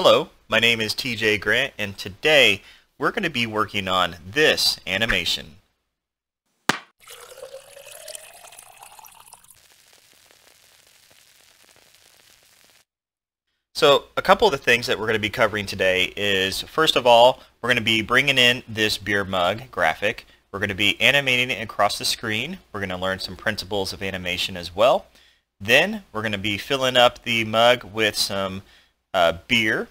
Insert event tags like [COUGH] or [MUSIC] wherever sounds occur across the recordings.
Hello, my name is TJ Grant and today we're going to be working on this animation. So a couple of the things that we're going to be covering today is first of all we're going to be bringing in this beer mug graphic. We're going to be animating it across the screen. We're going to learn some principles of animation as well. Then we're going to be filling up the mug with some uh, beer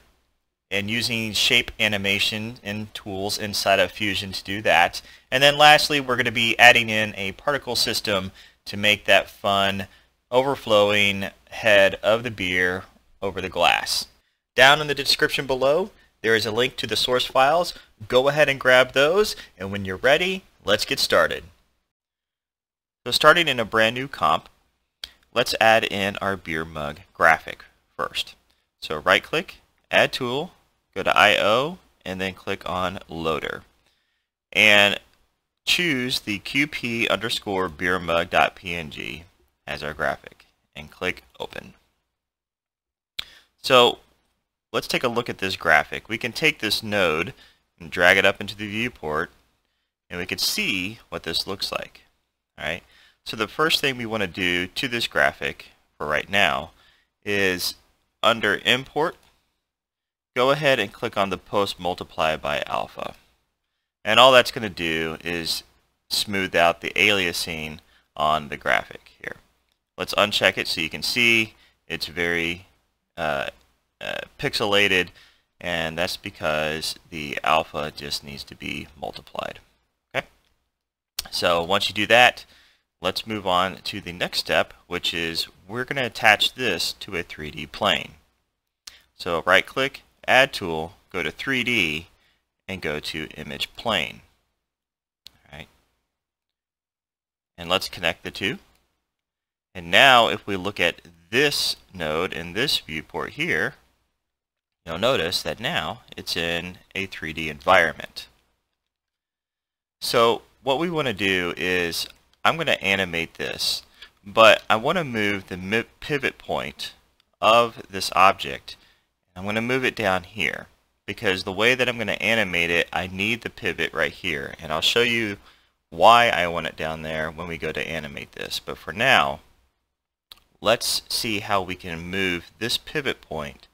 and using shape animation and tools inside of Fusion to do that. And then lastly, we're going to be adding in a particle system to make that fun overflowing head of the beer over the glass. Down in the description below, there is a link to the source files. Go ahead and grab those, and when you're ready, let's get started. So starting in a brand new comp, let's add in our beer mug graphic first. So right click, add tool, go to I.O., and then click on loader. And choose the qp underscore beermug.png as our graphic and click open. So let's take a look at this graphic. We can take this node and drag it up into the viewport and we can see what this looks like. All right. So the first thing we want to do to this graphic for right now is under import go ahead and click on the post multiply by alpha. And all that's going to do is smooth out the aliasing on the graphic here. Let's uncheck it so you can see it's very uh, uh, pixelated and that's because the alpha just needs to be multiplied. Okay. So once you do that, let's move on to the next step, which is we're going to attach this to a 3D plane. So right click, add tool, go to 3D, and go to image plane. All right. And let's connect the two. And now if we look at this node in this viewport here, you'll notice that now it's in a 3D environment. So what we want to do is I'm going to animate this, but I want to move the pivot point of this object I'm going to move it down here because the way that I'm going to animate it, I need the pivot right here. And I'll show you why I want it down there when we go to animate this. But for now, let's see how we can move this pivot point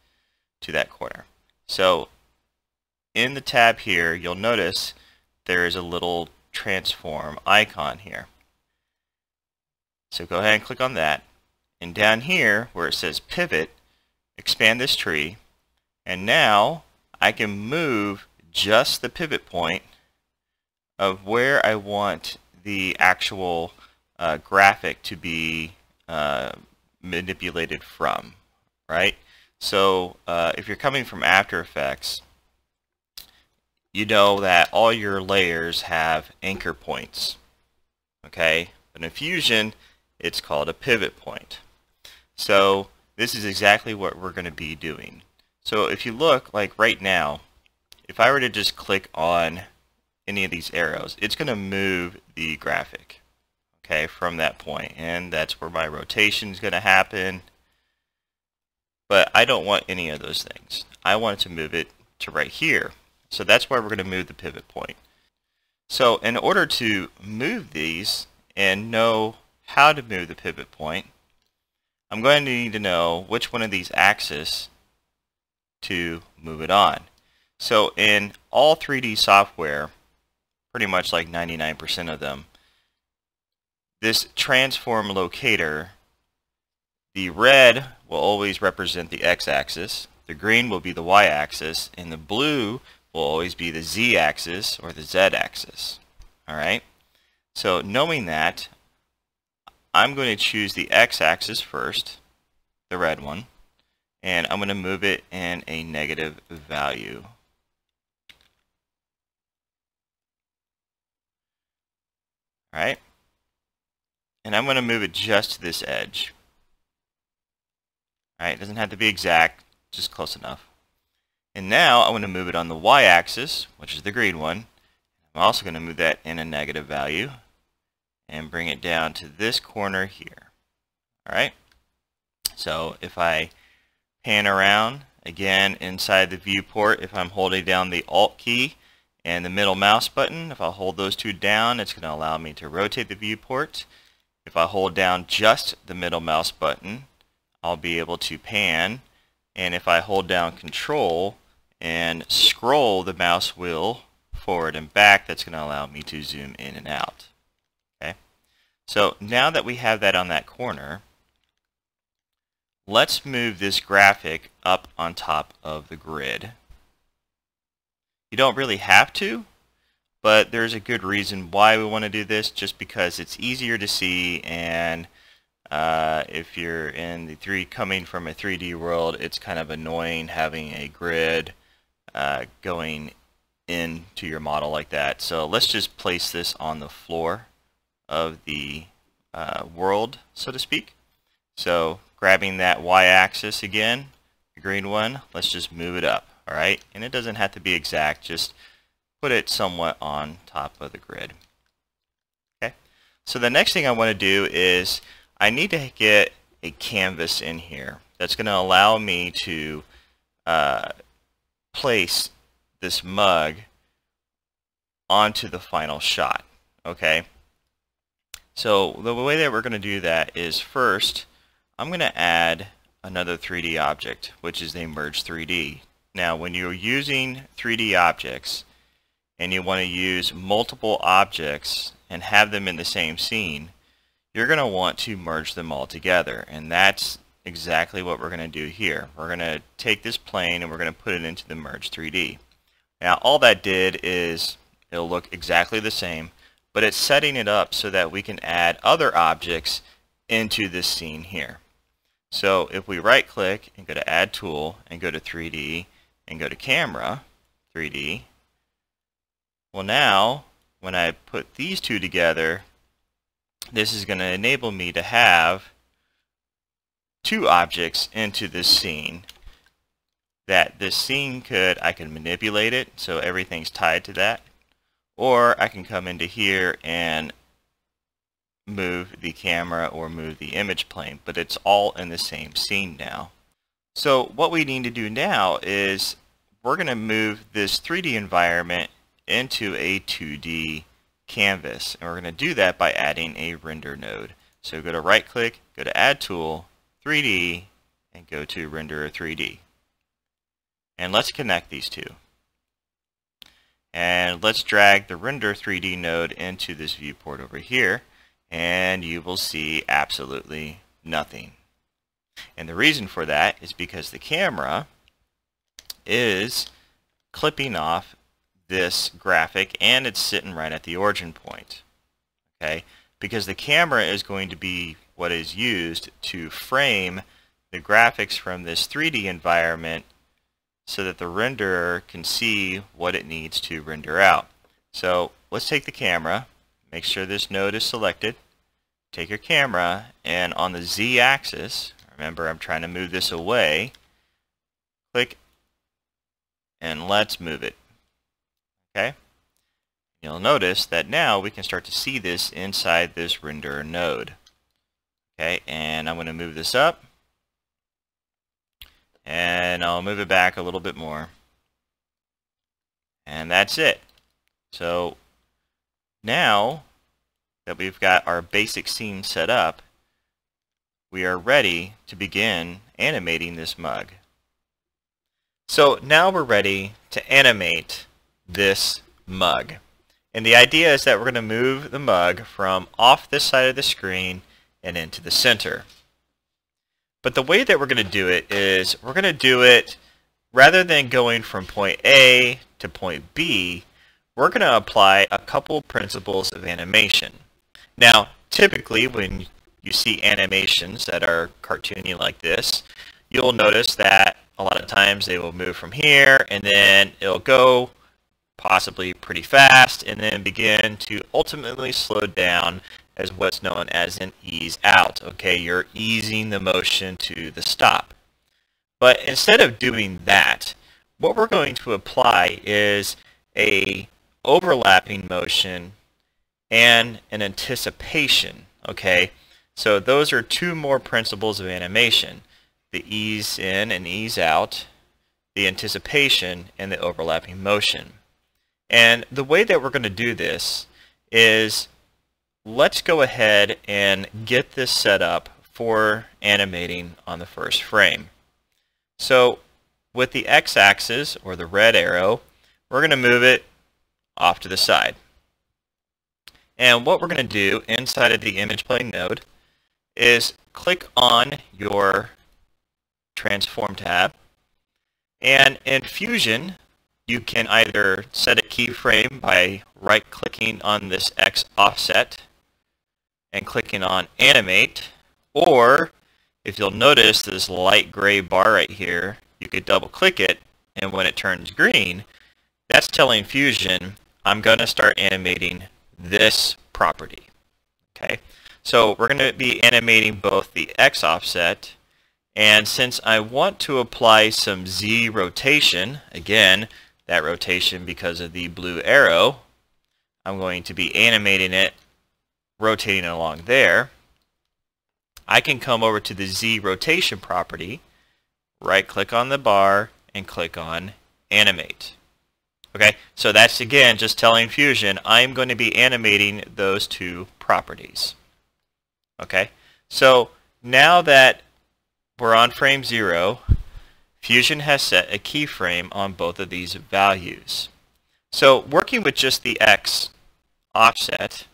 to that corner. So in the tab here, you'll notice there is a little transform icon here. So go ahead and click on that. And down here, where it says pivot, expand this tree and now I can move just the pivot point of where I want the actual uh, graphic to be uh, manipulated from, right? So uh, if you're coming from After Effects, you know that all your layers have anchor points, okay? But in Fusion, it's called a pivot point. So this is exactly what we're going to be doing. So if you look, like right now, if I were to just click on any of these arrows, it's going to move the graphic, okay, from that point. And that's where my rotation is going to happen. But I don't want any of those things. I want to move it to right here. So that's why we're going to move the pivot point. So in order to move these and know how to move the pivot point, I'm going to need to know which one of these axes to move it on. So in all 3D software, pretty much like 99% of them, this transform locator, the red will always represent the x-axis, the green will be the y-axis, and the blue will always be the z-axis or the z-axis. Alright? So knowing that, I'm going to choose the x-axis first, the red one and I'm going to move it in a negative value. Alright? And I'm going to move it just to this edge. Alright, it doesn't have to be exact, just close enough. And now I'm going to move it on the y-axis, which is the green one. I'm also going to move that in a negative value and bring it down to this corner here. Alright? So if I pan around again inside the viewport if I'm holding down the Alt key and the middle mouse button. If I hold those two down, it's going to allow me to rotate the viewport. If I hold down just the middle mouse button, I'll be able to pan. And if I hold down Control and scroll the mouse wheel forward and back, that's going to allow me to zoom in and out. So now that we have that on that corner, let's move this graphic up on top of the grid. You don't really have to, but there's a good reason why we want to do this, just because it's easier to see and uh, if you're in the three coming from a 3D world, it's kind of annoying having a grid uh, going into your model like that. So let's just place this on the floor of the uh, world, so to speak. So grabbing that y-axis again, the green one, let's just move it up all right? And it doesn't have to be exact, just put it somewhat on top of the grid. Okay, so the next thing I want to do is I need to get a canvas in here that's going to allow me to uh, place this mug onto the final shot, okay? So the way that we're going to do that is first, I'm going to add another 3D object, which is the Merge 3D now, when you're using 3D objects and you want to use multiple objects and have them in the same scene, you're going to want to merge them all together. And that's exactly what we're going to do here. We're going to take this plane and we're going to put it into the Merge 3D. Now, all that did is it'll look exactly the same, but it's setting it up so that we can add other objects into this scene here. So if we right click and go to Add Tool and go to 3D and go to camera, 3D. Well now, when I put these two together, this is going to enable me to have two objects into this scene that this scene could, I can manipulate it so everything's tied to that or I can come into here and move the camera or move the image plane but it's all in the same scene now. So what we need to do now is we're going to move this 3D environment into a 2D canvas. And we're going to do that by adding a render node. So go to right click, go to add tool, 3D, and go to render 3D. And let's connect these two. And let's drag the render 3D node into this viewport over here. And you will see absolutely nothing. And the reason for that is because the camera is clipping off this graphic and it's sitting right at the origin point. Okay, because the camera is going to be what is used to frame the graphics from this 3D environment so that the renderer can see what it needs to render out. So let's take the camera, make sure this node is selected, take your camera, and on the z-axis, Remember, I'm trying to move this away. Click, and let's move it. Okay? You'll notice that now we can start to see this inside this renderer node. Okay, and I'm going to move this up. And I'll move it back a little bit more. And that's it. So now that we've got our basic scene set up, we are ready to begin animating this mug. So now we're ready to animate this mug. And the idea is that we're going to move the mug from off this side of the screen and into the center. But the way that we're going to do it is we're going to do it rather than going from point A to point B, we're going to apply a couple principles of animation. Now, typically when you see animations that are cartoony like this, you'll notice that a lot of times they will move from here and then it'll go possibly pretty fast and then begin to ultimately slow down as what's known as an ease out. Okay, you're easing the motion to the stop. But instead of doing that, what we're going to apply is a overlapping motion and an anticipation. Okay, so those are two more principles of animation. The ease in and ease out the anticipation, and the overlapping motion. And the way that we're going to do this is let's go ahead and get this set up for animating on the first frame. So with the x-axis, or the red arrow, we're going to move it off to the side. And what we're going to do inside of the image plane node is click on your transform tab. And in Fusion, you can either set a keyframe by right-clicking on this X offset and clicking on animate, or if you'll notice this light gray bar right here, you could double click it and when it turns green, that's telling Fusion I'm going to start animating this property. Okay, so we're going to be animating both the X offset and since I want to apply some Z rotation, again, that rotation because of the blue arrow, I'm going to be animating it, rotating along there. I can come over to the Z rotation property, right click on the bar, and click on animate. Okay, so that's again just telling Fusion I'm going to be animating those two properties. Okay, so now that we're on frame 0, Fusion has set a keyframe on both of these values. So working with just the X offset,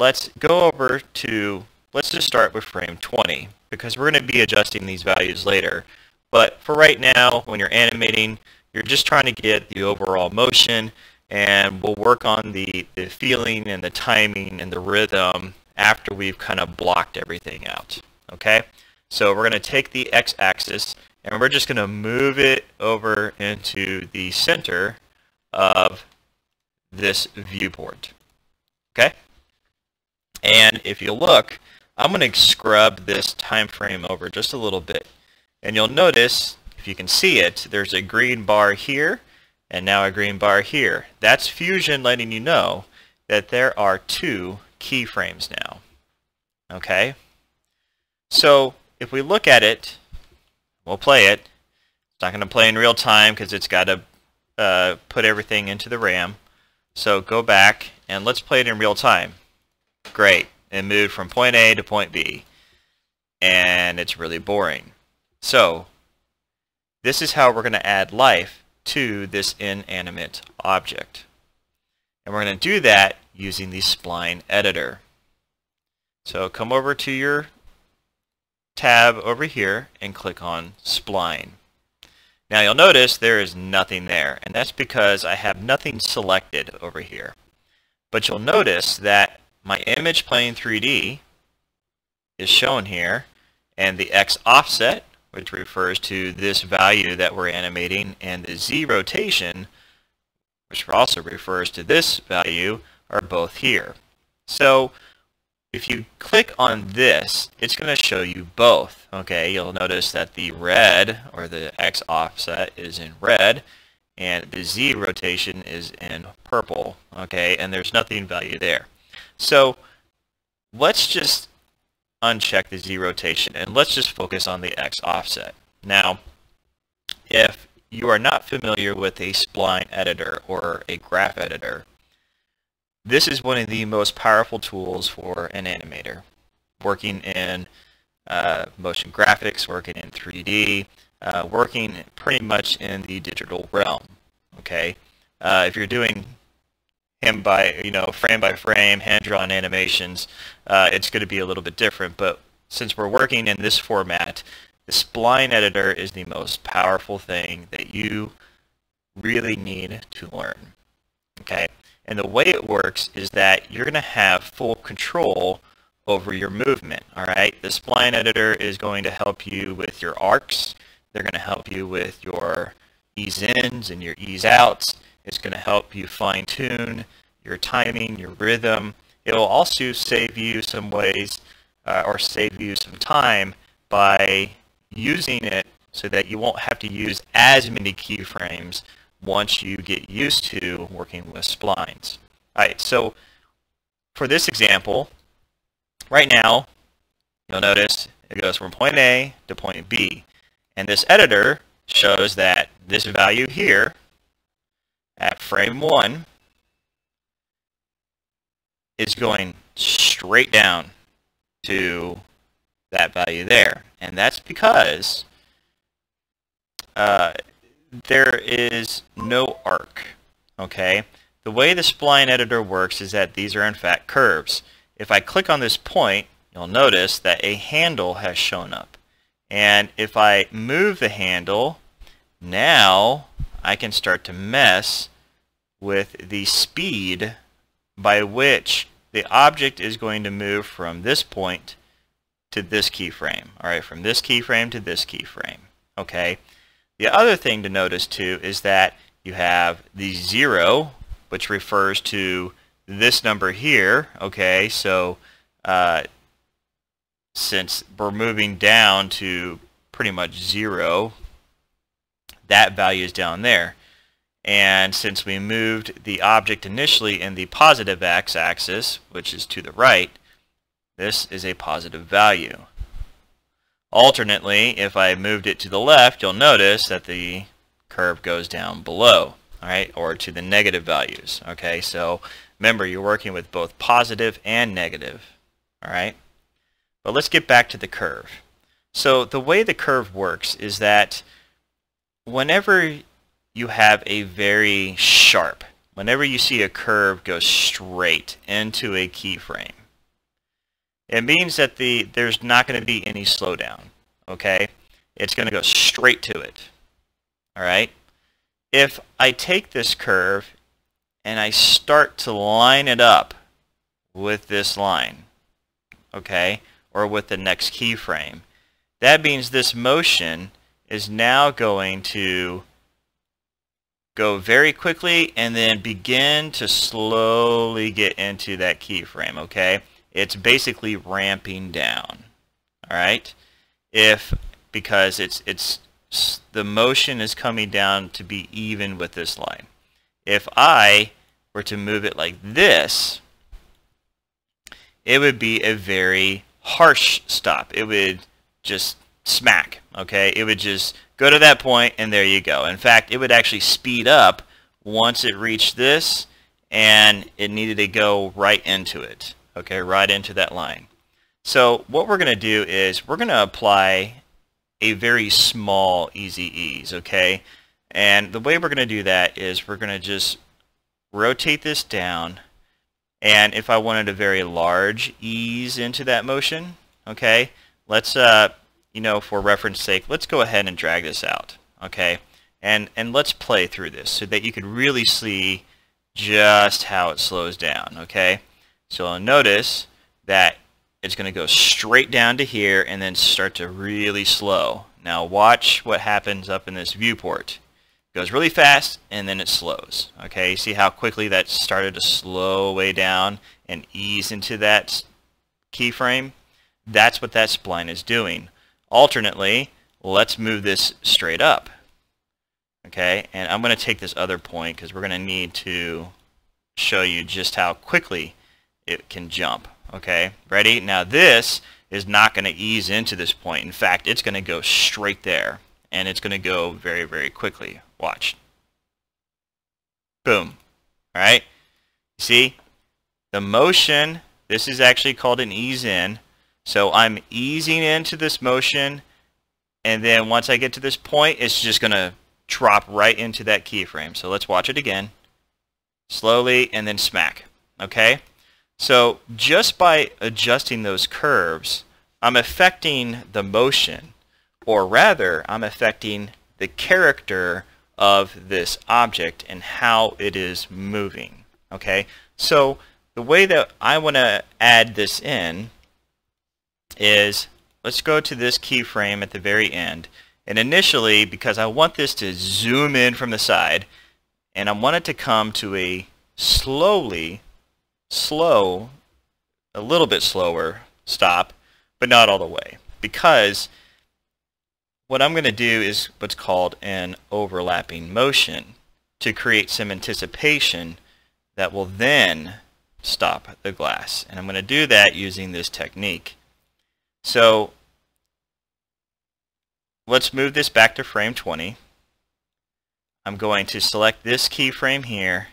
let's go over to, let's just start with frame 20 because we're going to be adjusting these values later. But for right now, when you're animating, you're just trying to get the overall motion and we'll work on the, the feeling and the timing and the rhythm after we've kind of blocked everything out. Okay? So we're going to take the x-axis and we're just going to move it over into the center of this viewport. Okay? And if you look, I'm going to scrub this time frame over just a little bit. And you'll notice if you can see it, there's a green bar here and now a green bar here. That's Fusion letting you know that there are two keyframes now. Okay? So if we look at it, we'll play it. It's not going to play in real time because it's got to uh, put everything into the RAM. So go back and let's play it in real time. Great. It moved from point A to point B. And it's really boring. So this is how we're going to add life to this inanimate object. And we're going to do that using the spline editor. So come over to your tab over here and click on spline. Now you'll notice there is nothing there and that's because I have nothing selected over here. But you'll notice that my image plane 3D is shown here and the X offset which refers to this value that we're animating, and the Z rotation, which also refers to this value, are both here. So if you click on this, it's going to show you both. Okay, you'll notice that the red, or the X offset, is in red, and the Z rotation is in purple. Okay, and there's nothing value there. So let's just uncheck the Z rotation and let's just focus on the X offset. Now, if you are not familiar with a spline editor or a graph editor, this is one of the most powerful tools for an animator. Working in uh, motion graphics, working in 3D, uh, working pretty much in the digital realm. Okay, uh, if you're doing him by you know frame by frame hand drawn animations uh, it's going to be a little bit different. But since we're working in this format the spline editor is the most powerful thing that you really need to learn okay? And the way it works is that you're going to have full control over your movement all right? The spline editor is going to help you with your arcs. They're going to help you with your ease ins and your ease outs it's going to help you fine tune your timing, your rhythm. It'll also save you some ways uh, or save you some time by using it so that you won't have to use as many keyframes once you get used to working with splines. All right, so for this example, right now, you'll notice it goes from point A to point B. And this editor shows that this value here at frame 1 is going straight down to that value there. And that's because uh, there is no arc, okay? The way the spline editor works is that these are in fact curves. If I click on this point, you'll notice that a handle has shown up. And if I move the handle, now I can start to mess with the speed by which the object is going to move from this point to this keyframe. All right, from this keyframe to this keyframe. Okay. The other thing to notice too is that you have the zero, which refers to this number here. Okay, so uh, since we're moving down to pretty much zero, that value is down there. And since we moved the object initially in the positive x-axis, which is to the right, this is a positive value. Alternately, if I moved it to the left, you'll notice that the curve goes down below, all right, or to the negative values. Okay, so remember, you're working with both positive and negative, all right? But let's get back to the curve. So the way the curve works is that whenever you have a very sharp, whenever you see a curve go straight into a keyframe, it means that the there's not going to be any slowdown, okay? It's going to go straight to it, all right? If I take this curve and I start to line it up with this line, okay, or with the next keyframe, that means this motion is now going to go very quickly and then begin to slowly get into that keyframe, okay? It's basically ramping down, all right? If, because it's, it's, the motion is coming down to be even with this line. If I were to move it like this, it would be a very harsh stop. It would just smack, okay? It would just go to that point and there you go. In fact, it would actually speed up once it reached this and it needed to go right into it, okay, right into that line. So what we're going to do is we're going to apply a very small easy ease, okay? And the way we're going to do that is we're going to just rotate this down and if I wanted a very large ease into that motion, okay, let's uh, you know, for reference sake, let's go ahead and drag this out, okay? And, and let's play through this so that you can really see just how it slows down, okay? So notice that it's going to go straight down to here and then start to really slow. Now watch what happens up in this viewport. It goes really fast and then it slows. Okay, see how quickly that started to slow way down and ease into that keyframe? That's what that spline is doing. Alternately, let's move this straight up. Okay, and I'm going to take this other point because we're going to need to show you just how quickly it can jump. Okay, ready? Now this is not going to ease into this point. In fact, it's going to go straight there, and it's going to go very, very quickly. Watch. Boom. All right? See? The motion, this is actually called an ease in. So I'm easing into this motion, and then once I get to this point, it's just going to drop right into that keyframe. So let's watch it again. Slowly, and then smack. Okay? So just by adjusting those curves, I'm affecting the motion, or rather, I'm affecting the character of this object and how it is moving. Okay? So the way that I want to add this in is let's go to this keyframe at the very end. And initially, because I want this to zoom in from the side, and I want it to come to a slowly, slow, a little bit slower stop, but not all the way. Because what I'm going to do is what's called an overlapping motion to create some anticipation that will then stop the glass. And I'm going to do that using this technique. So let's move this back to frame 20. I'm going to select this keyframe here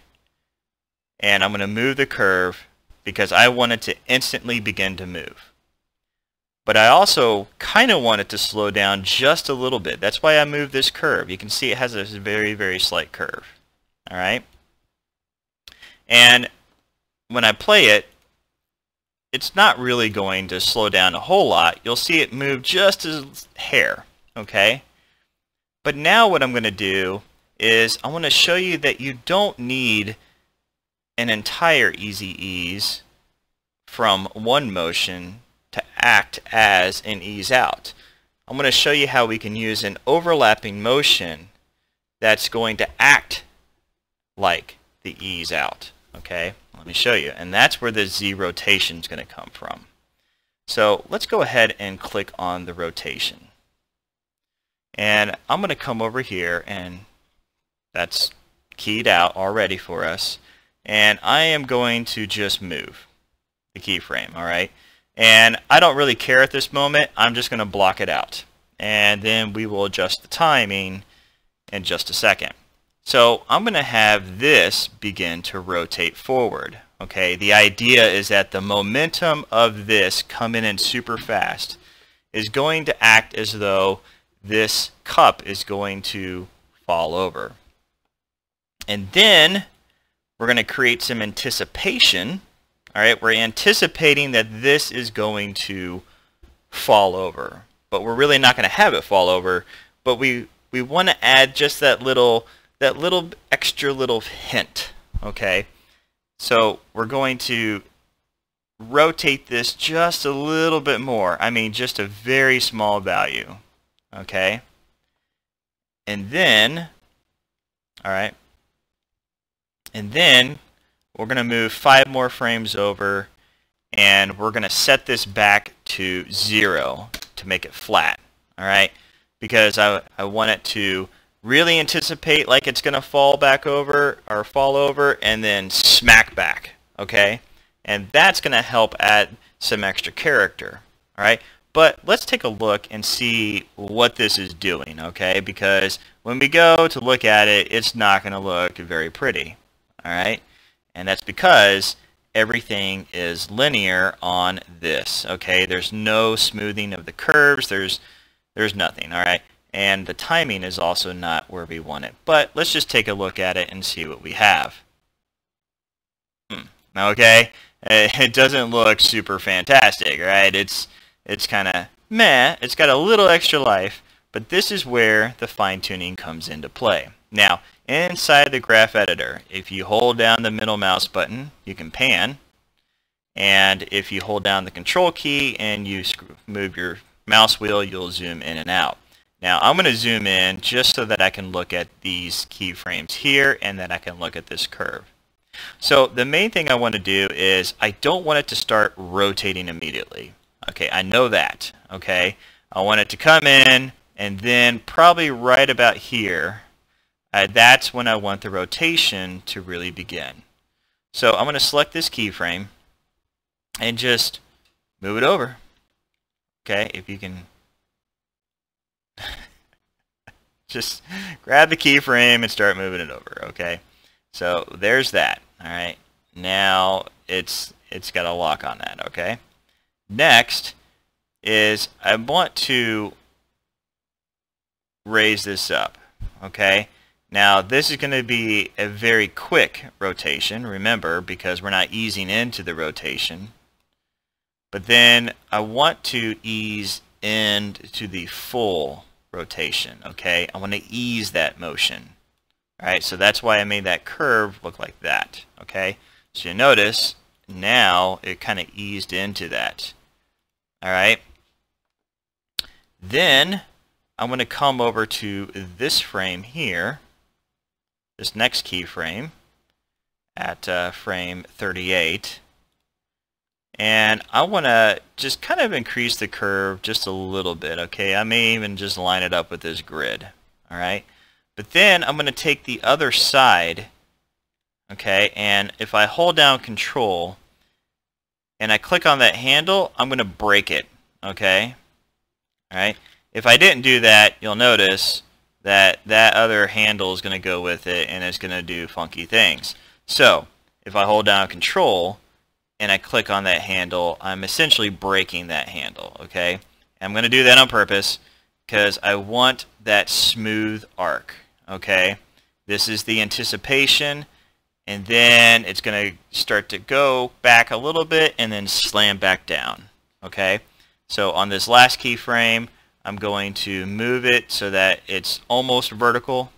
and I'm going to move the curve because I want it to instantly begin to move. But I also kind of want it to slow down just a little bit. That's why I moved this curve. You can see it has a very, very slight curve. All right? And when I play it, it's not really going to slow down a whole lot. You'll see it move just as hair, okay? But now what I'm going to do is I want to show you that you don't need an entire easy ease from one motion to act as an ease out. I'm going to show you how we can use an overlapping motion that's going to act like the ease out. Okay, let me show you. And that's where the Z rotation is going to come from. So let's go ahead and click on the rotation. And I'm going to come over here and that's keyed out already for us. And I am going to just move the keyframe, all right? And I don't really care at this moment. I'm just going to block it out. And then we will adjust the timing in just a second. So I'm going to have this begin to rotate forward. Okay, the idea is that the momentum of this coming in super fast is going to act as though this cup is going to fall over. And then we're going to create some anticipation all right, we're anticipating that this is going to fall over, but we're really not going to have it fall over. But we we want to add just that little that little extra little hint. Okay, so we're going to rotate this just a little bit more. I mean, just a very small value. Okay, and then all right, and then we're going to move five more frames over and we're going to set this back to zero to make it flat. All right, because I, I want it to really anticipate like it's going to fall back over or fall over and then smack back. Okay, and that's going to help add some extra character. All right, but let's take a look and see what this is doing. Okay, because when we go to look at it, it's not going to look very pretty. All right. And that's because everything is linear on this. Okay, there's no smoothing of the curves. There's there's nothing. All right, and the timing is also not where we want it. But let's just take a look at it and see what we have. Hmm. Okay, it doesn't look super fantastic, right? It's it's kind of meh. It's got a little extra life, but this is where the fine tuning comes into play. Now, inside the graph editor, if you hold down the middle mouse button, you can pan. And if you hold down the control key and you move your mouse wheel, you'll zoom in and out. Now I'm going to zoom in just so that I can look at these keyframes here and then I can look at this curve. So the main thing I want to do is I don't want it to start rotating immediately. Okay, I know that. Okay, I want it to come in and then probably right about here uh, that's when I want the rotation to really begin. So I'm going to select this keyframe and just move it over. Okay, if you can [LAUGHS] just grab the keyframe and start moving it over. Okay, so there's that. All right, now it's it's got a lock on that. Okay, next is I want to raise this up. Okay, now this is going to be a very quick rotation, remember, because we're not easing into the rotation. But then I want to ease into the full rotation, okay? I want to ease that motion. All right, so that's why I made that curve look like that, okay? So you notice now it kind of eased into that. All right. Then I'm going to come over to this frame here this next keyframe at uh, frame 38. And I want to just kind of increase the curve just a little bit, okay? I may even just line it up with this grid, all right? But then I'm going to take the other side, okay? And if I hold down Control and I click on that handle, I'm going to break it, okay? All right? If I didn't do that, you'll notice that that other handle is going to go with it and it's going to do funky things. So if I hold down control and I click on that handle, I'm essentially breaking that handle, okay? I'm going to do that on purpose because I want that smooth arc, okay? This is the anticipation and then it's going to start to go back a little bit and then slam back down, okay? So on this last keyframe, I'm going to move it so that it's almost vertical,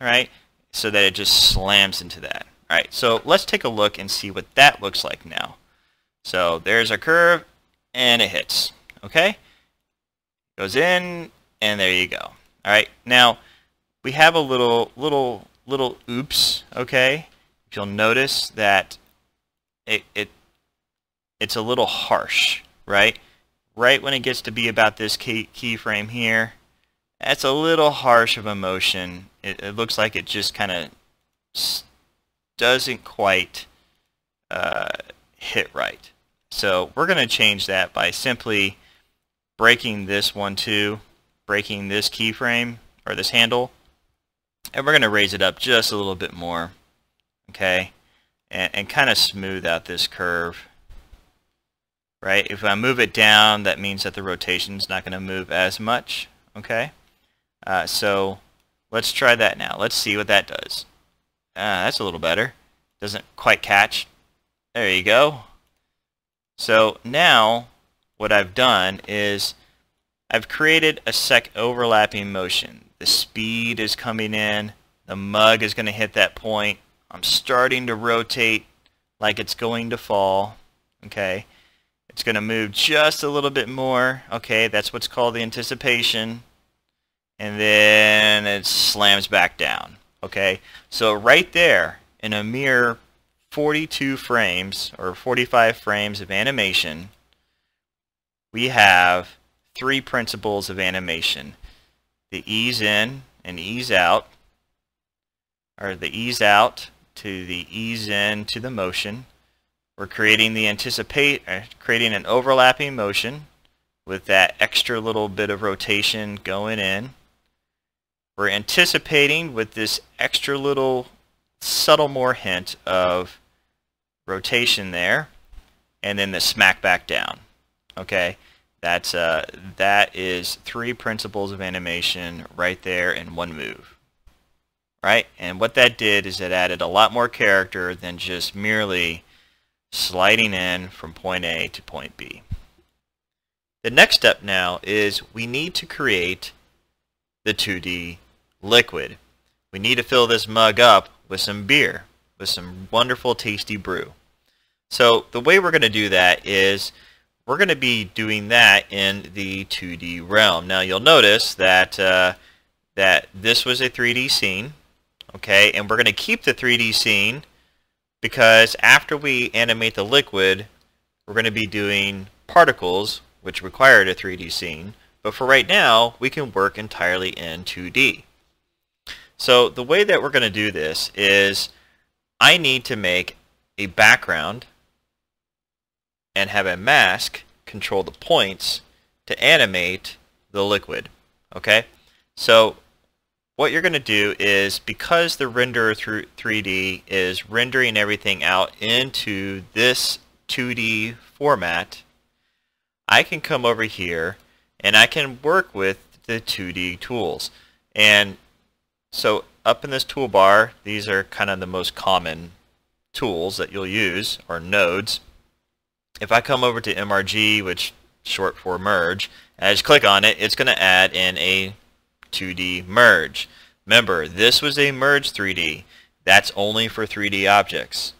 right? So that it just slams into that. All right, so let's take a look and see what that looks like now. So there's our curve, and it hits, okay? Goes in, and there you go. All right, now we have a little, little, little oops, okay? If You'll notice that it, it it's a little harsh, right? right when it gets to be about this key keyframe here, that's a little harsh of a motion. It, it looks like it just kind of doesn't quite uh, hit right. So we're going to change that by simply breaking this one too, breaking this keyframe or this handle, and we're going to raise it up just a little bit more, okay, and, and kind of smooth out this curve right? If I move it down, that means that the rotation is not going to move as much, okay? Uh, so let's try that now. Let's see what that does. Uh, that's a little better. Doesn't quite catch. There you go. So now what I've done is I've created a sec overlapping motion. The speed is coming in. The mug is going to hit that point. I'm starting to rotate like it's going to fall. Okay. It's going to move just a little bit more. Okay, that's what's called the anticipation. And then it slams back down. Okay, so right there in a mere 42 frames or 45 frames of animation, we have three principles of animation. The ease in and ease out, or the ease out to the ease in to the motion, we're creating the anticipate, uh, creating an overlapping motion with that extra little bit of rotation going in. We're anticipating with this extra little subtle more hint of rotation there, and then the smack back down. Okay, that's uh, that is three principles of animation right there in one move. Right, and what that did is it added a lot more character than just merely sliding in from point A to point B. The next step now is we need to create the 2D liquid. We need to fill this mug up with some beer, with some wonderful tasty brew. So the way we're going to do that is we're going to be doing that in the 2D realm. Now you'll notice that uh, that this was a 3D scene, okay, and we're going to keep the 3D scene because after we animate the liquid, we're going to be doing particles, which required a 3D scene. But for right now, we can work entirely in 2D. So the way that we're going to do this is I need to make a background and have a mask control the points to animate the liquid. Okay? So what you're going to do is because the render through 3D is rendering everything out into this 2D format, I can come over here and I can work with the 2D tools. And so up in this toolbar, these are kind of the most common tools that you'll use, or nodes. If I come over to MRG, which short for merge, and I just click on it, it's going to add in a 2D merge. Remember, this was a merge 3D. That's only for 3D objects.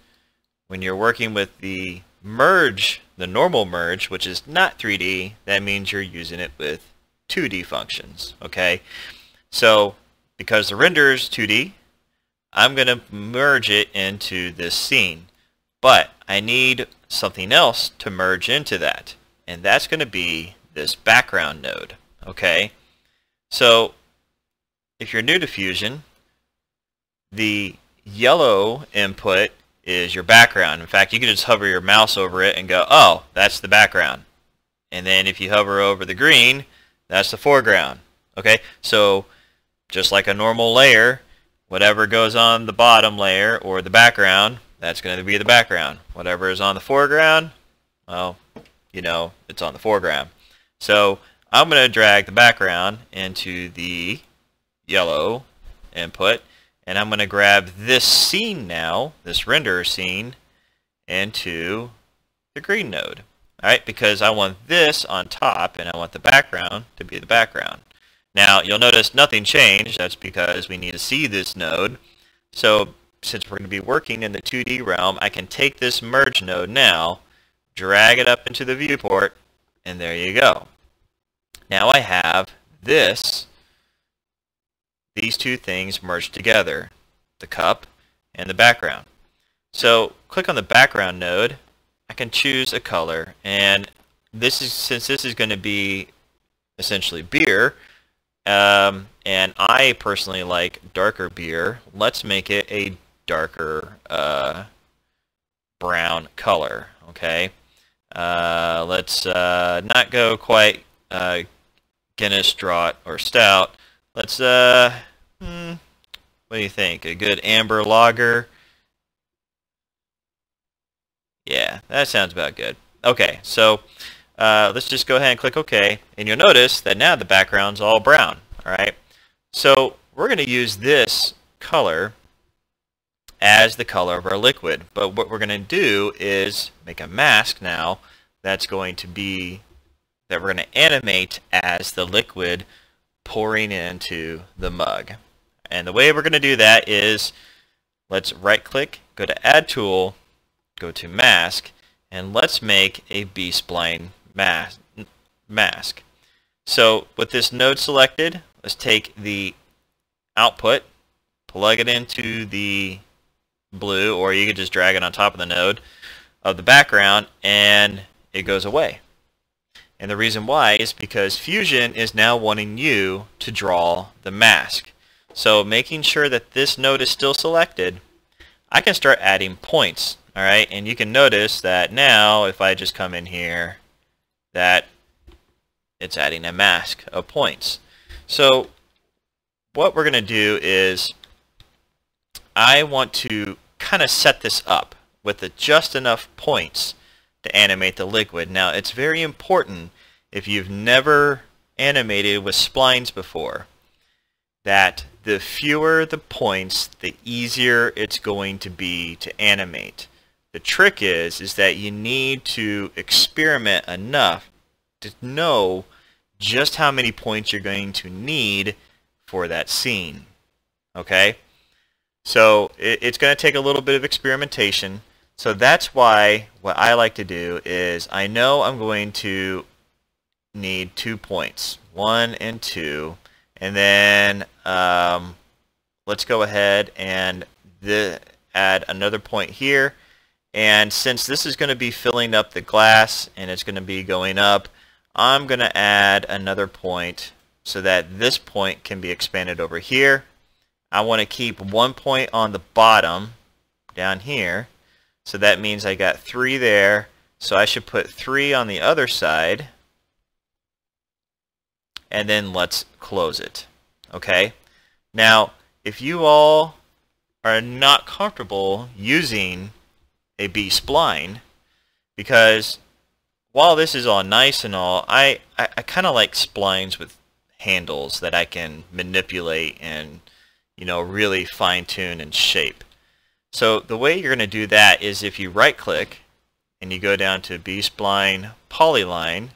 When you're working with the merge, the normal merge, which is not 3D, that means you're using it with 2D functions, okay? So, because the render is 2D, I'm going to merge it into this scene. But I need something else to merge into that. And that's going to be this background node, okay? So if you're new to Fusion, the yellow input is your background. In fact, you can just hover your mouse over it and go, oh, that's the background. And then if you hover over the green, That's the foreground. Okay, so just like a normal layer, whatever goes on the bottom layer or the background, that's going to be the background. Whatever is on the foreground, well, you know, it's on the foreground. So I'm going to drag the background into the yellow input, and I'm going to grab this scene now, this renderer scene, into the green node. Alright, because I want this on top, and I want the background to be the background. Now, you'll notice nothing changed. That's because we need to see this node. So, since we're going to be working in the 2D realm, I can take this merge node now, drag it up into the viewport, and there you go. Now I have this, these two things merged together, the cup and the background. So click on the background node, I can choose a color, and this is since this is going to be essentially beer, um, and I personally like darker beer. Let's make it a darker uh, brown color. Okay. Uh, let's uh, not go quite uh, Guinness Draught or Stout. Let's, uh, hmm, what do you think? A good amber lager? Yeah, that sounds about good. Okay, so uh, let's just go ahead and click OK. And you'll notice that now the background's all brown. All right. So we're going to use this color as the color of our liquid. But what we're going to do is make a mask now that's going to be that we're going to animate as the liquid pouring into the mug. And the way we're going to do that is let's right click, go to add tool, go to mask, and let's make a B-spline mask. mask. So with this node selected, let's take the output, plug it into the blue, or you could just drag it on top of the node of the background, and it goes away. And the reason why is because Fusion is now wanting you to draw the mask. So making sure that this node is still selected, I can start adding points. All right, and you can notice that now if I just come in here, that it's adding a mask of points. So what we're going to do is I want to kind of set this up with just enough points to animate the liquid. Now, it's very important if you've never animated with splines before that the fewer the points, the easier it's going to be to animate. The trick is, is that you need to experiment enough to know just how many points you're going to need for that scene. Okay? So it, it's going to take a little bit of experimentation. So that's why what I like to do is I know I'm going to need two points, one and two, and then um, let's go ahead and add another point here. And since this is going to be filling up the glass and it's going to be going up, I'm going to add another point so that this point can be expanded over here. I want to keep one point on the bottom down here so that means I got three there. So I should put three on the other side. And then let's close it. Okay? Now, if you all are not comfortable using a B-spline, because while this is all nice and all, I, I, I kind of like splines with handles that I can manipulate and, you know, really fine tune and shape. So the way you're going to do that is if you right click and you go down to B-spline polyline,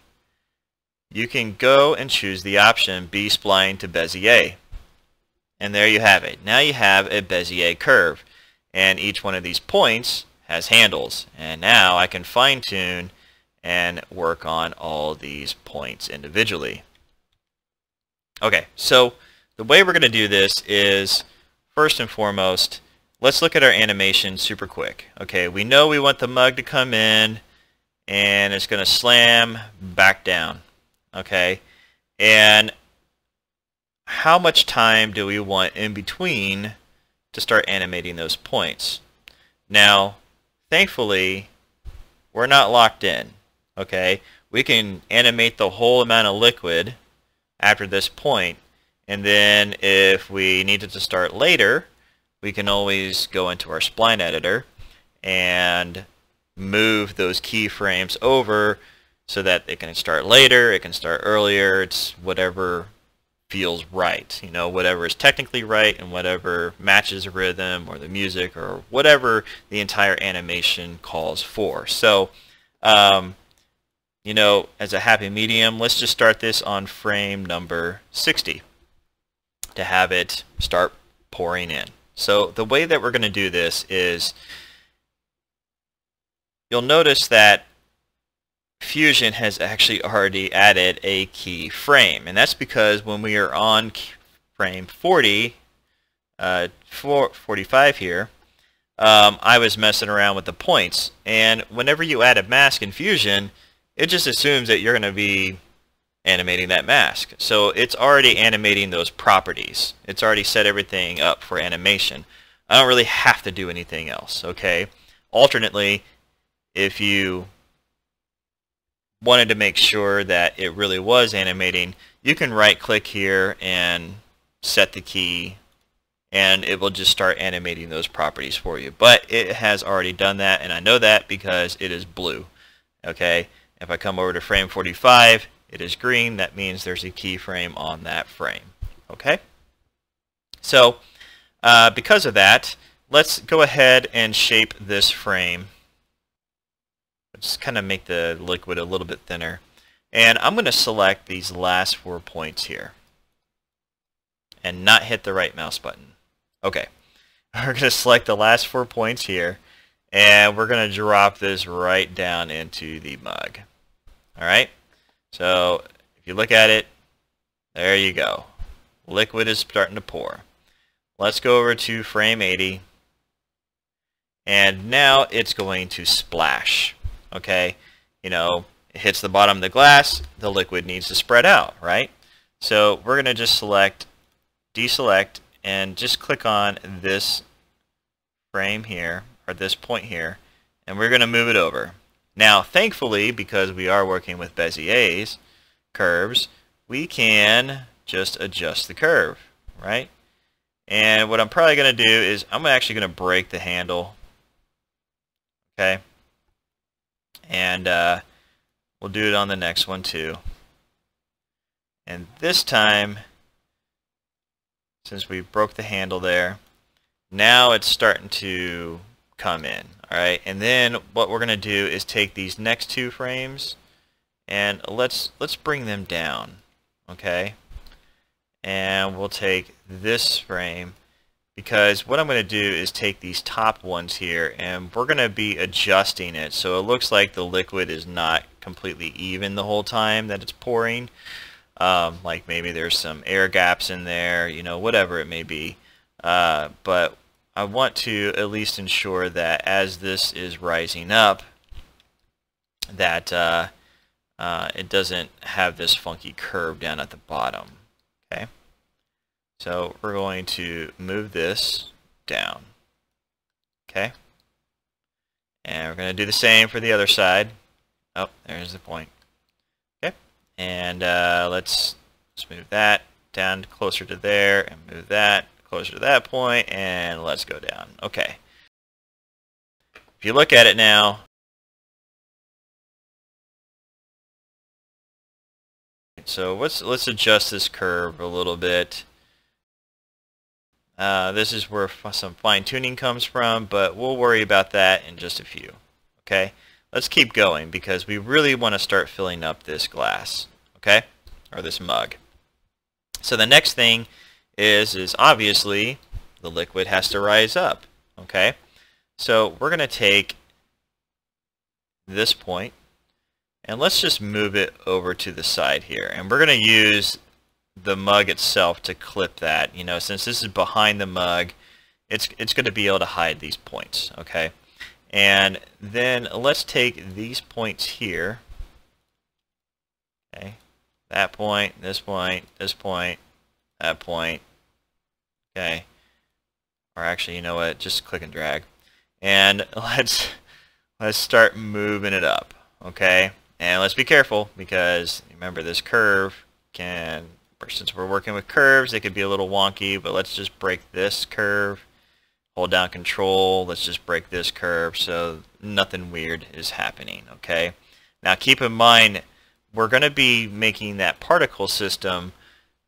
you can go and choose the option B-spline to Bezier. And there you have it. Now you have a Bezier curve. And each one of these points has handles. And now I can fine tune and work on all these points individually. Okay, so the way we're going to do this is first and foremost let's look at our animation super quick. Okay, we know we want the mug to come in and it's going to slam back down. Okay, and how much time do we want in between to start animating those points? Now, thankfully, we're not locked in. Okay, we can animate the whole amount of liquid after this. And then if we needed to start later, we can always go into our spline editor and move those keyframes over so that it can start later, it can start earlier, it's whatever feels right, you know, whatever is technically right and whatever matches the rhythm or the music or whatever the entire animation calls for. So, um, you know, as a happy medium, let's just start this on frame number 60 to have it start pouring in. So the way that we're going to do this is you'll notice that Fusion has actually already added a key frame, and that's because when we are on frame 40, uh, 45 here, um, I was messing around with the points, and whenever you add a mask in Fusion, it just assumes that you're going to be animating that mask. So it's already animating those properties. It's already set everything up for animation. I don't really have to do anything else, okay? Alternately, if you wanted to make sure that it really was animating, you can right click here and set the key and it will just start animating those properties for you. But it has already done that and I know that because it is blue. Okay, if I come over to frame 45, it is green. That means there's a keyframe on that frame. Okay, so uh, because of that, let's go ahead and shape this frame just kind of make the liquid a little bit thinner. And I'm going to select these last four points here and not hit the right mouse button. Okay, [LAUGHS] we're going to select the last four points here and we're going to drop this right down into the mug. Alright, so if you look at it, there you go. Liquid is starting to pour. Let's go over to frame 80 and now it's going to splash okay? You know, it hits the bottom of the glass, the liquid needs to spread out, right? So we're going to just select, deselect, and just click on this frame here, or this point here, and we're going to move it over. Now, thankfully, because we are working with Bezier's curves, we can just adjust the curve, right? And what I'm probably going to do is I'm actually going to break the handle, okay? And uh, we'll do it on the next one too. And this time, since we broke the handle there, now it's starting to come in. Alright, and then what we're going to do is take these next two frames and let's let's bring them down. Okay? And we'll take this frame because what I'm going to do is take these top ones here and we're going to be adjusting it. So it looks like the liquid is not completely even the whole time that it's pouring. Um, like maybe there's some air gaps in there you know whatever it may be. Uh, but I want to at least ensure that as this is rising up that uh, uh, it doesn't have this funky curve down at the bottom okay so we're going to move this down. Okay. And we're going to do the same for the other side. Oh, there's the point. Okay. And uh, let's, let's move that down closer to there and move that closer to that point and let's go down. Okay. If you look at it now, so let's let's adjust this curve a little bit. Uh, this is where some fine-tuning comes from, but we'll worry about that in just a few. Okay, let's keep going because we really want to start filling up this glass, okay, or this mug. So the next thing is, is obviously the liquid has to rise up, okay? So we're going to take this point and let's just move it over to the side here. And we're going to use the mug itself to clip that. You know, since this is behind the mug, it's, it's going to be able to hide these points, okay? And then let's take these points here, okay? That point, this point, this point, that point, okay? Or actually, you know what? Just click and drag. And [LAUGHS] let's let's start moving it up, okay? And let's be careful because remember this curve can since we're working with curves, they could be a little wonky, but let's just break this curve. Hold down control, let's just break this curve so nothing weird is happening, okay? Now keep in mind, we're going to be making that particle system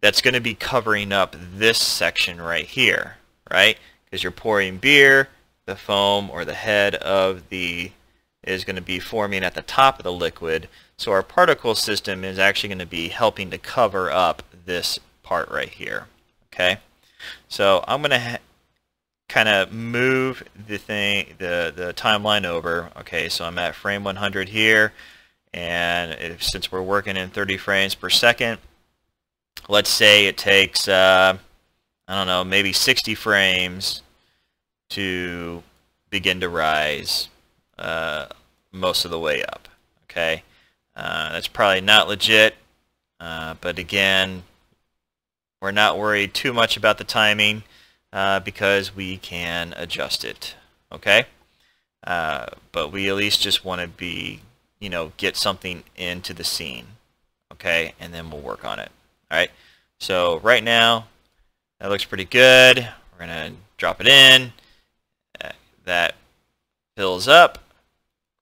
that's going to be covering up this section right here, right? Because you're pouring beer, the foam or the head of the is going to be forming at the top of the liquid. So our particle system is actually going to be helping to cover up this part right here. Okay, so I'm going to kind of move the thing, the the timeline over. Okay, so I'm at frame 100 here, and if, since we're working in 30 frames per second, let's say it takes uh, I don't know, maybe 60 frames to begin to rise uh, most of the way up. Okay, uh, that's probably not legit, uh, but again, we're not worried too much about the timing uh, because we can adjust it. Okay, uh, but we at least just want to be, you know, get something into the scene. Okay, and then we'll work on it. All right. So right now, that looks pretty good. We're gonna drop it in. That fills up.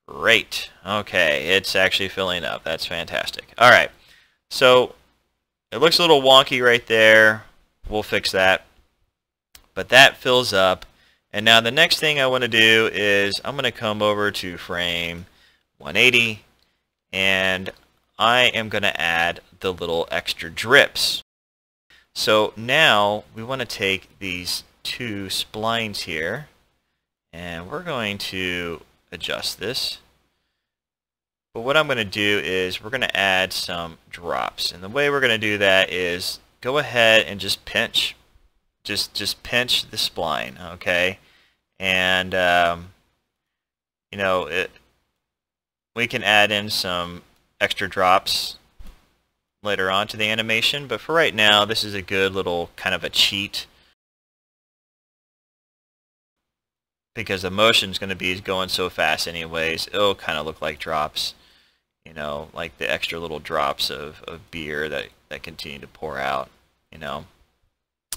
Great. Okay, it's actually filling up. That's fantastic. All right. So it looks a little wonky right there. We'll fix that. But that fills up. And now the next thing I want to do is I'm going to come over to frame 180 and I am going to add the little extra drips. So now we want to take these two splines here and we're going to adjust this. But what I'm going to do is we're going to add some drops. And the way we're going to do that is go ahead and just pinch. Just, just pinch the spline, okay? And, um, you know, it, we can add in some extra drops later on to the animation. But for right now, this is a good little kind of a cheat because the motion is going to be going so fast anyways, it'll kind of look like drops, you know, like the extra little drops of, of beer that, that continue to pour out, you know.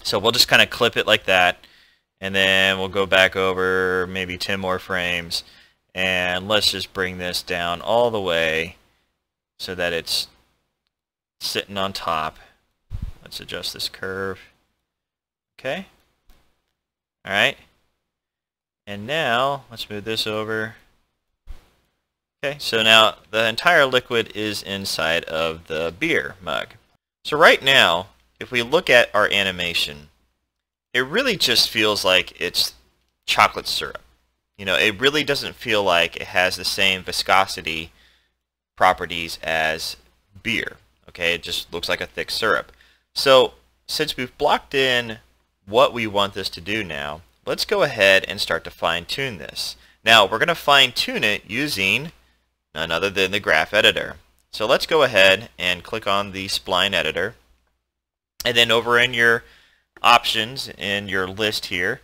So we'll just kind of clip it like that, and then we'll go back over maybe 10 more frames, and let's just bring this down all the way so that it's sitting on top. Let's adjust this curve. Okay. All right. And now, let's move this over. Okay, so now the entire liquid is inside of the beer mug. So right now, if we look at our animation, it really just feels like it's chocolate syrup. You know, it really doesn't feel like it has the same viscosity properties as beer. Okay, it just looks like a thick syrup. So since we've blocked in what we want this to do now, let's go ahead and start to fine tune this. Now we're going to fine tune it using none other than the graph editor. So let's go ahead and click on the spline editor and then over in your options in your list here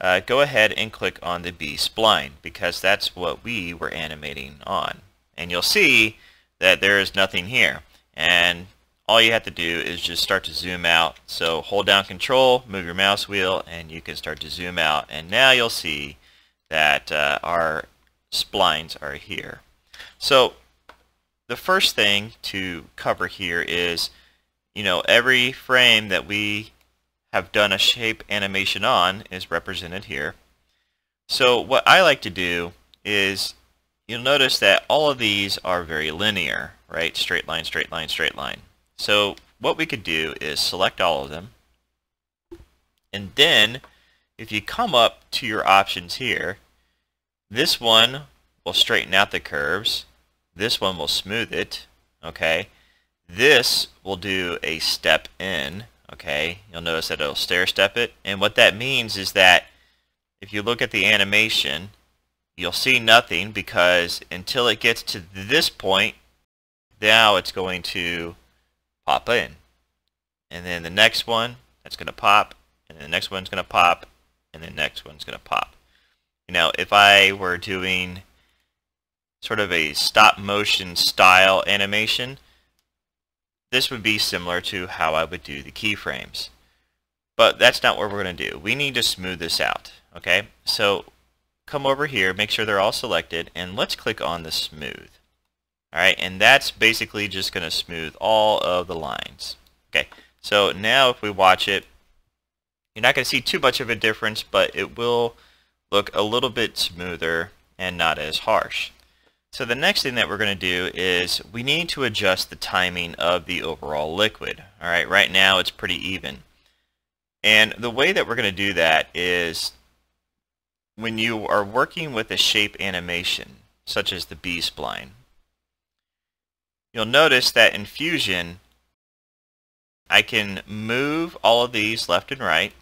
uh, go ahead and click on the B spline because that's what we were animating on and you'll see that there is nothing here and all you have to do is just start to zoom out. So hold down control, move your mouse wheel, and you can start to zoom out. And now you'll see that uh, our splines are here. So the first thing to cover here is, you know, every frame that we have done a shape animation on is represented here. So what I like to do is you'll notice that all of these are very linear, right? Straight line, straight line, straight line. So what we could do is select all of them. And then if you come up to your options here, this one will straighten out the curves. This one will smooth it. Okay. This will do a step in. Okay. You'll notice that it'll stair step it. And what that means is that if you look at the animation, you'll see nothing because until it gets to this point, now it's going to pop in. And then the next one, that's going to pop, and the next one's going to pop, and the next one's going to pop. Know, if I were doing sort of a stop motion style animation, this would be similar to how I would do the keyframes. But that's not what we're going to do. We need to smooth this out. Okay, so come over here, make sure they're all selected, and let's click on the smooth. Alright, and that's basically just going to smooth all of the lines. Okay, so now if we watch it, you're not going to see too much of a difference, but it will look a little bit smoother and not as harsh. So the next thing that we're going to do is we need to adjust the timing of the overall liquid. Alright, right now it's pretty even. And the way that we're going to do that is when you are working with a shape animation, such as the B-spline, you'll notice that in Fusion, I can move all of these left and right,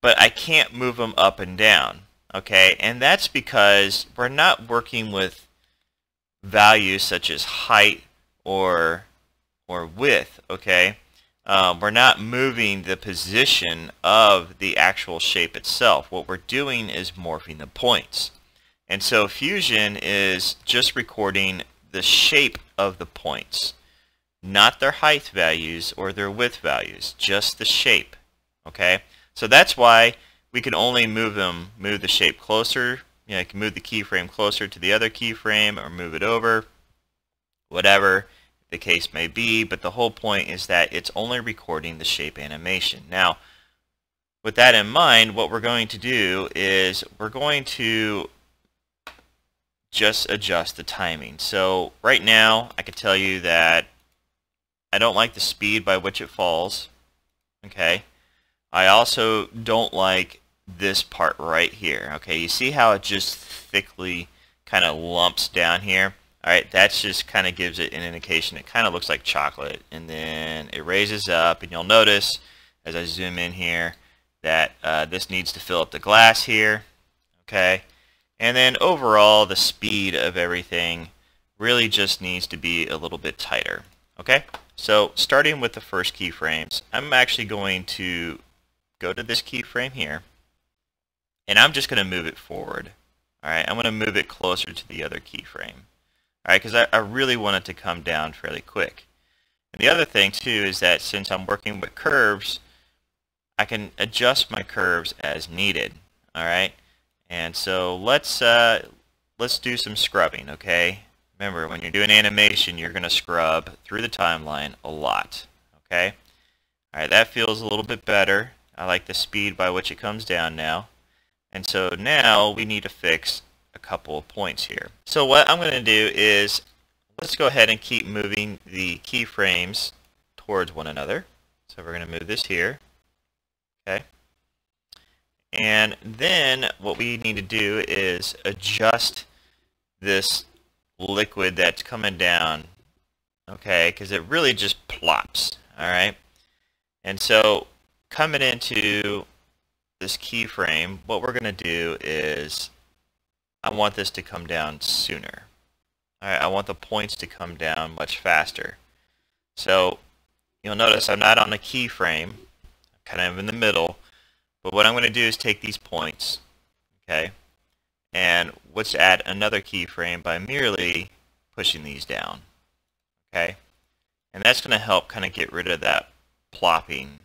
but I can't move them up and down. Okay, and that's because we're not working with values such as height or or width. Okay, um, we're not moving the position of the actual shape itself. What we're doing is morphing the points. And so Fusion is just recording the shape of the points, not their height values or their width values, just the shape. Okay, so that's why we can only move them, move the shape closer. You know, I can move the keyframe closer to the other keyframe or move it over, whatever the case may be, but the whole point is that it's only recording the shape animation. Now, with that in mind, what we're going to do is we're going to just adjust the timing. So right now, I can tell you that I don't like the speed by which it falls. Okay. I also don't like this part right here. Okay, you see how it just thickly kind of lumps down here? Alright, that just kind of gives it an indication. It kind of looks like chocolate. And then it raises up, and you'll notice as I zoom in here that uh, this needs to fill up the glass here. Okay, and then overall the speed of everything really just needs to be a little bit tighter. Okay, so starting with the first keyframes, I'm actually going to go to this keyframe here, and I'm just going to move it forward. Alright, I'm going to move it closer to the other keyframe. Alright, because I, I really want it to come down fairly quick. And the other thing too is that since I'm working with curves, I can adjust my curves as needed. Alright, and so let's uh, let's do some scrubbing, okay? Remember, when you're doing animation, you're going to scrub through the timeline a lot, okay? Alright, that feels a little bit better. I like the speed by which it comes down now. And so now we need to fix a couple of points here. So what I'm going to do is let's go ahead and keep moving the keyframes towards one another. So we're going to move this here. Okay. And then what we need to do is adjust this liquid that's coming down. Okay, because it really just plops. All right. And so coming into this keyframe, what we're going to do is I want this to come down sooner. Alright, I want the points to come down much faster. So you'll notice I'm not on a keyframe, kind of in the middle, but what I'm going to do is take these points, okay, and let's add another keyframe by merely pushing these down, okay, and that's going to help kind of get rid of that plopping.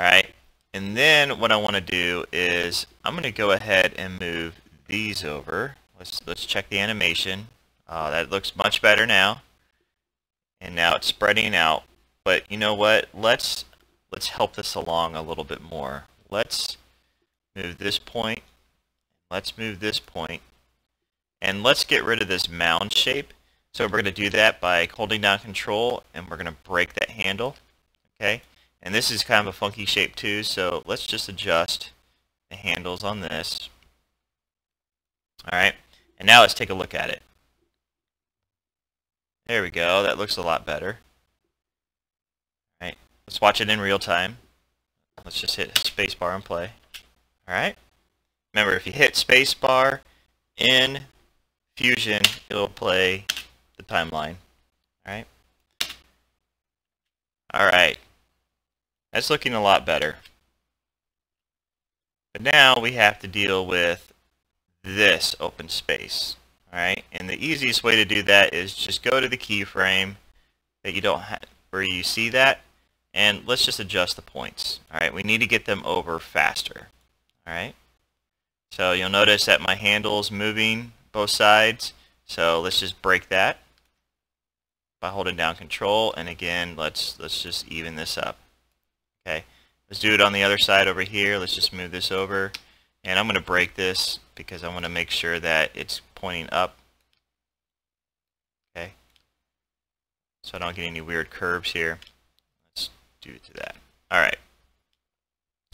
Alright, and then what I want to do is I'm going to go ahead and move these over. Let's, let's check the animation. Uh, that looks much better now. And now it's spreading out. But you know what? Let's, let's help this along a little bit more. Let's move this point. Let's move this point. And let's get rid of this mound shape. So we're going to do that by holding down control and we're going to break that handle. Okay. And this is kind of a funky shape too, so let's just adjust the handles on this. Alright, and now let's take a look at it. There we go, that looks a lot better. Alright, let's watch it in real time. Let's just hit spacebar and play. Alright, remember if you hit spacebar in Fusion, it'll play the timeline. Alright. Alright. That's looking a lot better. But now we have to deal with this open space. Alright, and the easiest way to do that is just go to the keyframe that you don't have, where you see that, and let's just adjust the points. Alright, we need to get them over faster. Alright, so you'll notice that my handle is moving both sides, so let's just break that by holding down control, and again, let's, let's just even this up. Okay, let's do it on the other side over here. Let's just move this over, and I'm going to break this because I want to make sure that it's pointing up. Okay. So I don't get any weird curves here. Let's do it to that. Alright.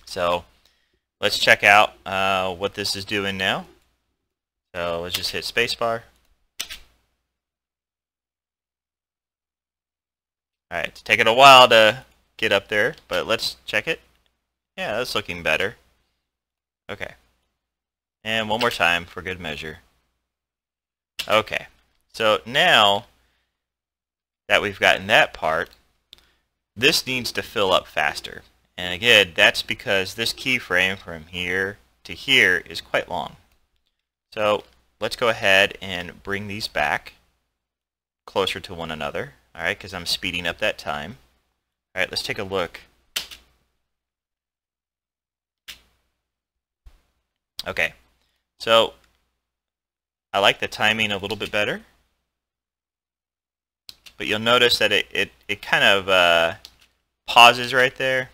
So let's check out uh, what this is doing now. So let's just hit spacebar. Alright, it's taking a while to get up there, but let's check it. Yeah, that's looking better. Okay. And one more time for good measure. Okay, so now that we've gotten that part, this needs to fill up faster. And again, that's because this keyframe from here to here is quite long. So let's go ahead and bring these back closer to one another, all right, because I'm speeding up that time. All right, let's take a look. Okay, so I like the timing a little bit better. But you'll notice that it, it, it kind of uh, pauses right there.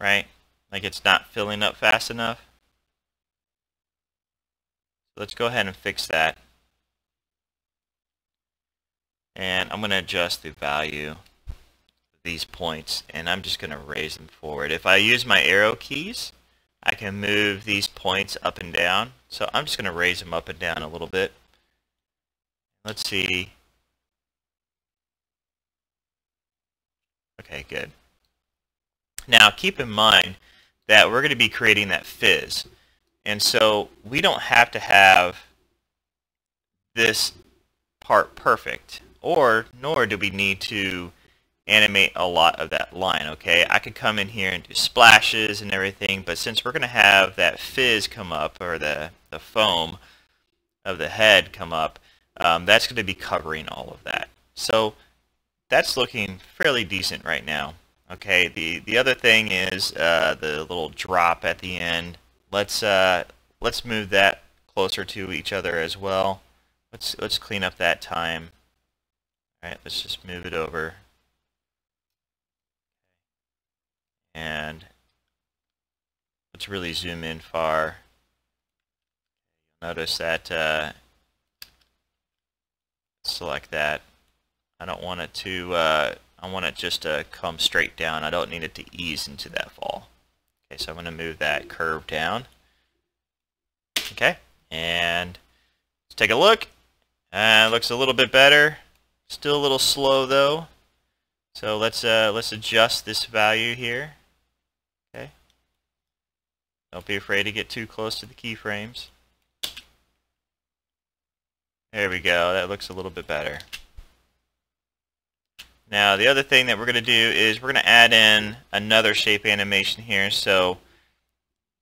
Right? Like it's not filling up fast enough. let's go ahead and fix that. And I'm going to adjust the value of these points and I'm just going to raise them forward. If I use my arrow keys, I can move these points up and down. So I'm just going to raise them up and down a little bit. Let's see. Okay, good. Now keep in mind that we're going to be creating that fizz. And so we don't have to have this part perfect, or nor do we need to animate a lot of that line, okay? I could come in here and do splashes and everything, but since we're going to have that fizz come up, or the, the foam of the head come up, um, that's going to be covering all of that. So that's looking fairly decent right now. Okay, the, the other thing is uh, the little drop at the end. Let's, uh, let's move that closer to each other as well. Let's, let's clean up that time. All right, let's just move it over. and let's really zoom in far. You'll notice that uh, select that. I don't want it to. Uh, I want it just to come straight down. I don't need it to ease into that fall. Okay, so I'm going to move that curve down. Okay, and let's take a look. Uh, looks a little bit better. Still a little slow though. So let's uh, let's adjust this value here. Okay. Don't be afraid to get too close to the keyframes. There we go. That looks a little bit better. Now the other thing that we're going to do is we're going to add in another shape animation here. So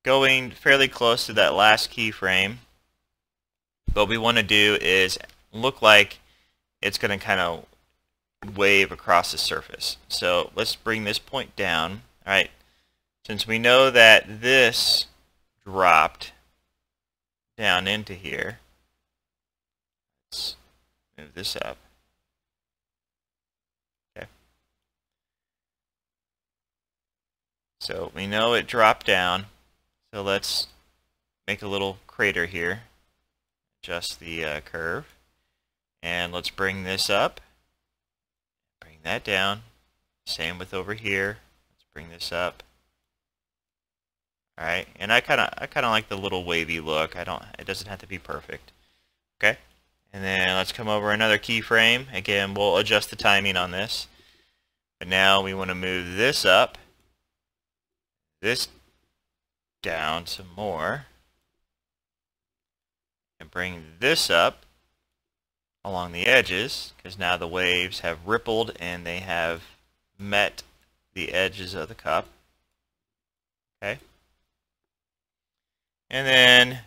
going fairly close to that last keyframe, what we want to do is look like it's going to kind of wave across the surface. So let's bring this point down. All right, since we know that this dropped down into here, let's move this up. Okay. So we know it dropped down, so let's make a little crater here. Adjust the uh, curve. And let's bring this up. Bring that down. Same with over here. Let's bring this up. Alright, and I kind of I kind of like the little wavy look. I don't. It doesn't have to be perfect. Okay, and then let's come over another keyframe. Again, we'll adjust the timing on this. But now we want to move this up, this down some more, and bring this up along the edges because now the waves have rippled and they have met the edges of the cup. Okay. And then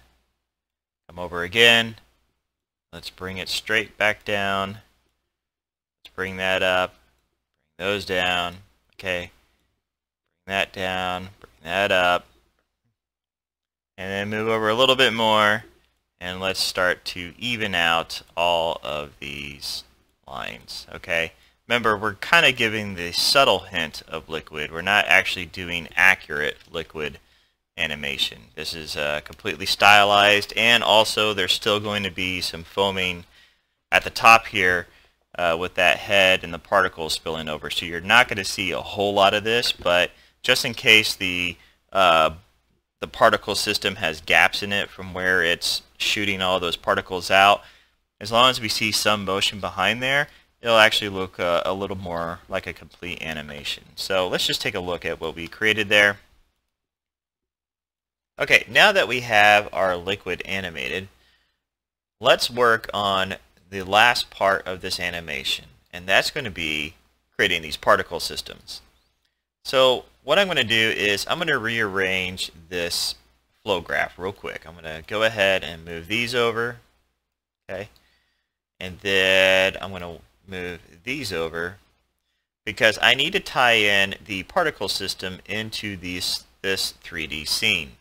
come over again. Let's bring it straight back down. Let's bring that up. Bring those down. Okay. Bring that down. Bring that up. And then move over a little bit more. And let's start to even out all of these lines. Okay. Remember, we're kind of giving the subtle hint of liquid. We're not actually doing accurate liquid animation. This is uh, completely stylized and also there's still going to be some foaming at the top here uh, with that head and the particles spilling over. So you're not going to see a whole lot of this, but just in case the uh, the particle system has gaps in it from where it's shooting all those particles out, as long as we see some motion behind there, it'll actually look uh, a little more like a complete animation. So let's just take a look at what we created there. Okay, now that we have our liquid animated, let's work on the last part of this animation, and that's going to be creating these particle systems. So what I'm going to do is I'm going to rearrange this flow graph real quick. I'm going to go ahead and move these over, okay, and then I'm going to move these over because I need to tie in the particle system into these, this 3D scene.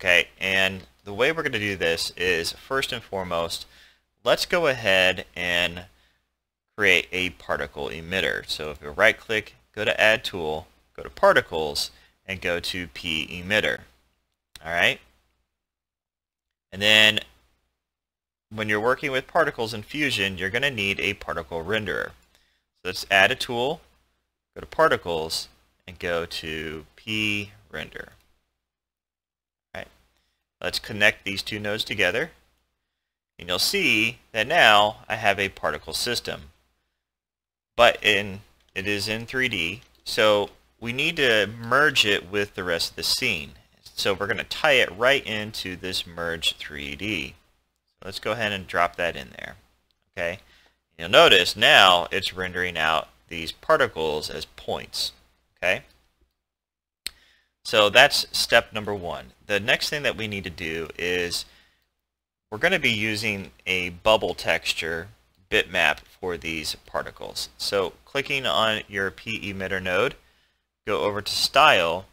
Okay, and the way we're going to do this is first and foremost, let's go ahead and create a particle emitter. So if you right click, go to add tool, go to particles, and go to P emitter. Alright? And then when you're working with particles in Fusion, you're going to need a particle renderer. So let's add a tool, go to particles, and go to P render. All right. Let's connect these two nodes together. And you'll see that now I have a particle system. But in it is in 3D, so we need to merge it with the rest of the scene. So we're going to tie it right into this merge 3D. So let's go ahead and drop that in there. Okay. You'll notice now it's rendering out these particles as points. Okay. So that's step number one. The next thing that we need to do is we're going to be using a bubble texture bitmap for these particles. So clicking on your P emitter node, go over to Style,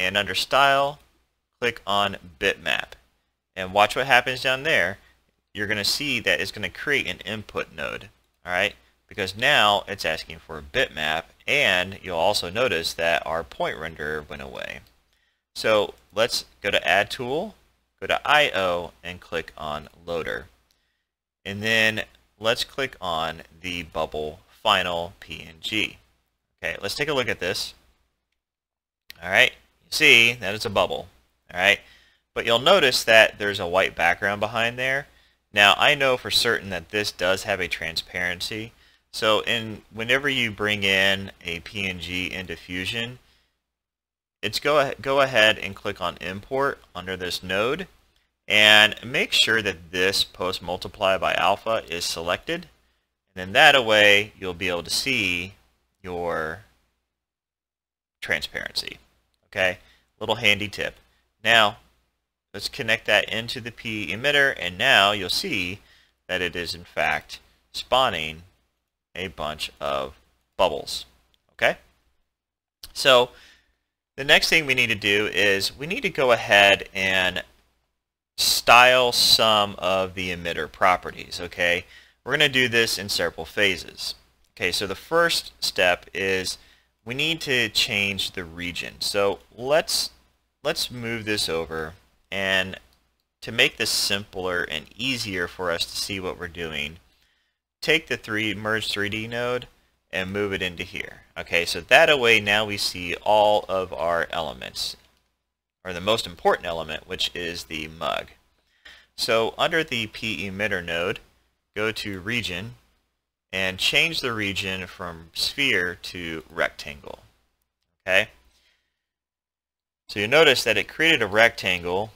and under Style, click on Bitmap. And watch what happens down there. You're going to see that it's going to create an input node. All right because now it's asking for a bitmap and you'll also notice that our point renderer went away. So let's go to add tool, go to IO and click on loader. And then let's click on the bubble final PNG. Okay, let's take a look at this. Alright, you see that it's a bubble. Alright, but you'll notice that there's a white background behind there. Now I know for certain that this does have a transparency so in whenever you bring in a PNG into Fusion, it's go go ahead and click on import under this node and make sure that this post multiply by alpha is selected and then that way you'll be able to see your transparency okay little handy tip now let's connect that into the P emitter and now you'll see that it is in fact spawning a bunch of bubbles. Okay? So the next thing we need to do is we need to go ahead and style some of the emitter properties. Okay? We're going to do this in several phases. Okay, so the first step is we need to change the region. So let's let's move this over and to make this simpler and easier for us to see what we're doing, take the three merge 3D node and move it into here. Okay, so that way now we see all of our elements, or the most important element, which is the mug. So under the P emitter node, go to region and change the region from sphere to rectangle. Okay? So you notice that it created a rectangle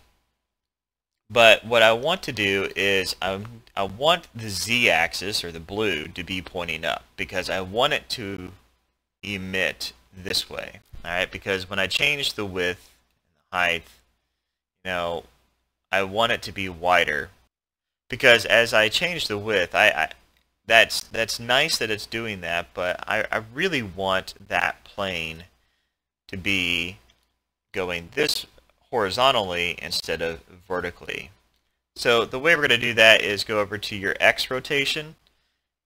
but what I want to do is I, I want the z-axis, or the blue, to be pointing up because I want it to emit this way. Alright, because when I change the width, and the height, you know, I want it to be wider because as I change the width, I, I that's that's nice that it's doing that, but I, I really want that plane to be going this horizontally instead of vertically. So the way we're going to do that is go over to your X rotation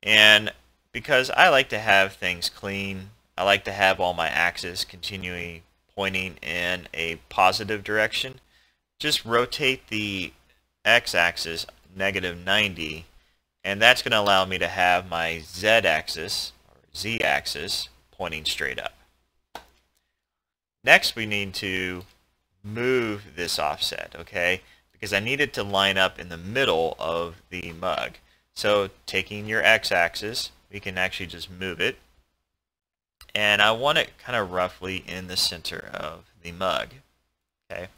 and because I like to have things clean, I like to have all my axes continually pointing in a positive direction, just rotate the x-axis negative 90 and that's going to allow me to have my z-axis or z-axis pointing straight up. Next we need to move this offset, okay? Because I need it to line up in the middle of the mug. So taking your x-axis, we can actually just move it. And I want it kind of roughly in the center of the mug. Okay.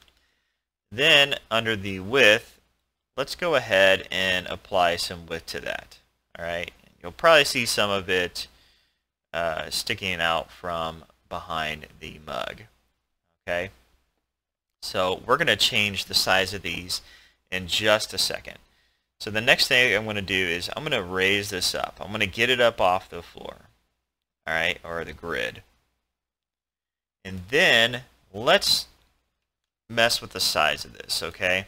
Then under the width, let's go ahead and apply some width to that. All right. You'll probably see some of it uh, sticking out from behind the mug. Okay. So we're going to change the size of these in just a second. So the next thing I'm going to do is I'm going to raise this up. I'm going to get it up off the floor, all right, or the grid. And then let's mess with the size of this, okay?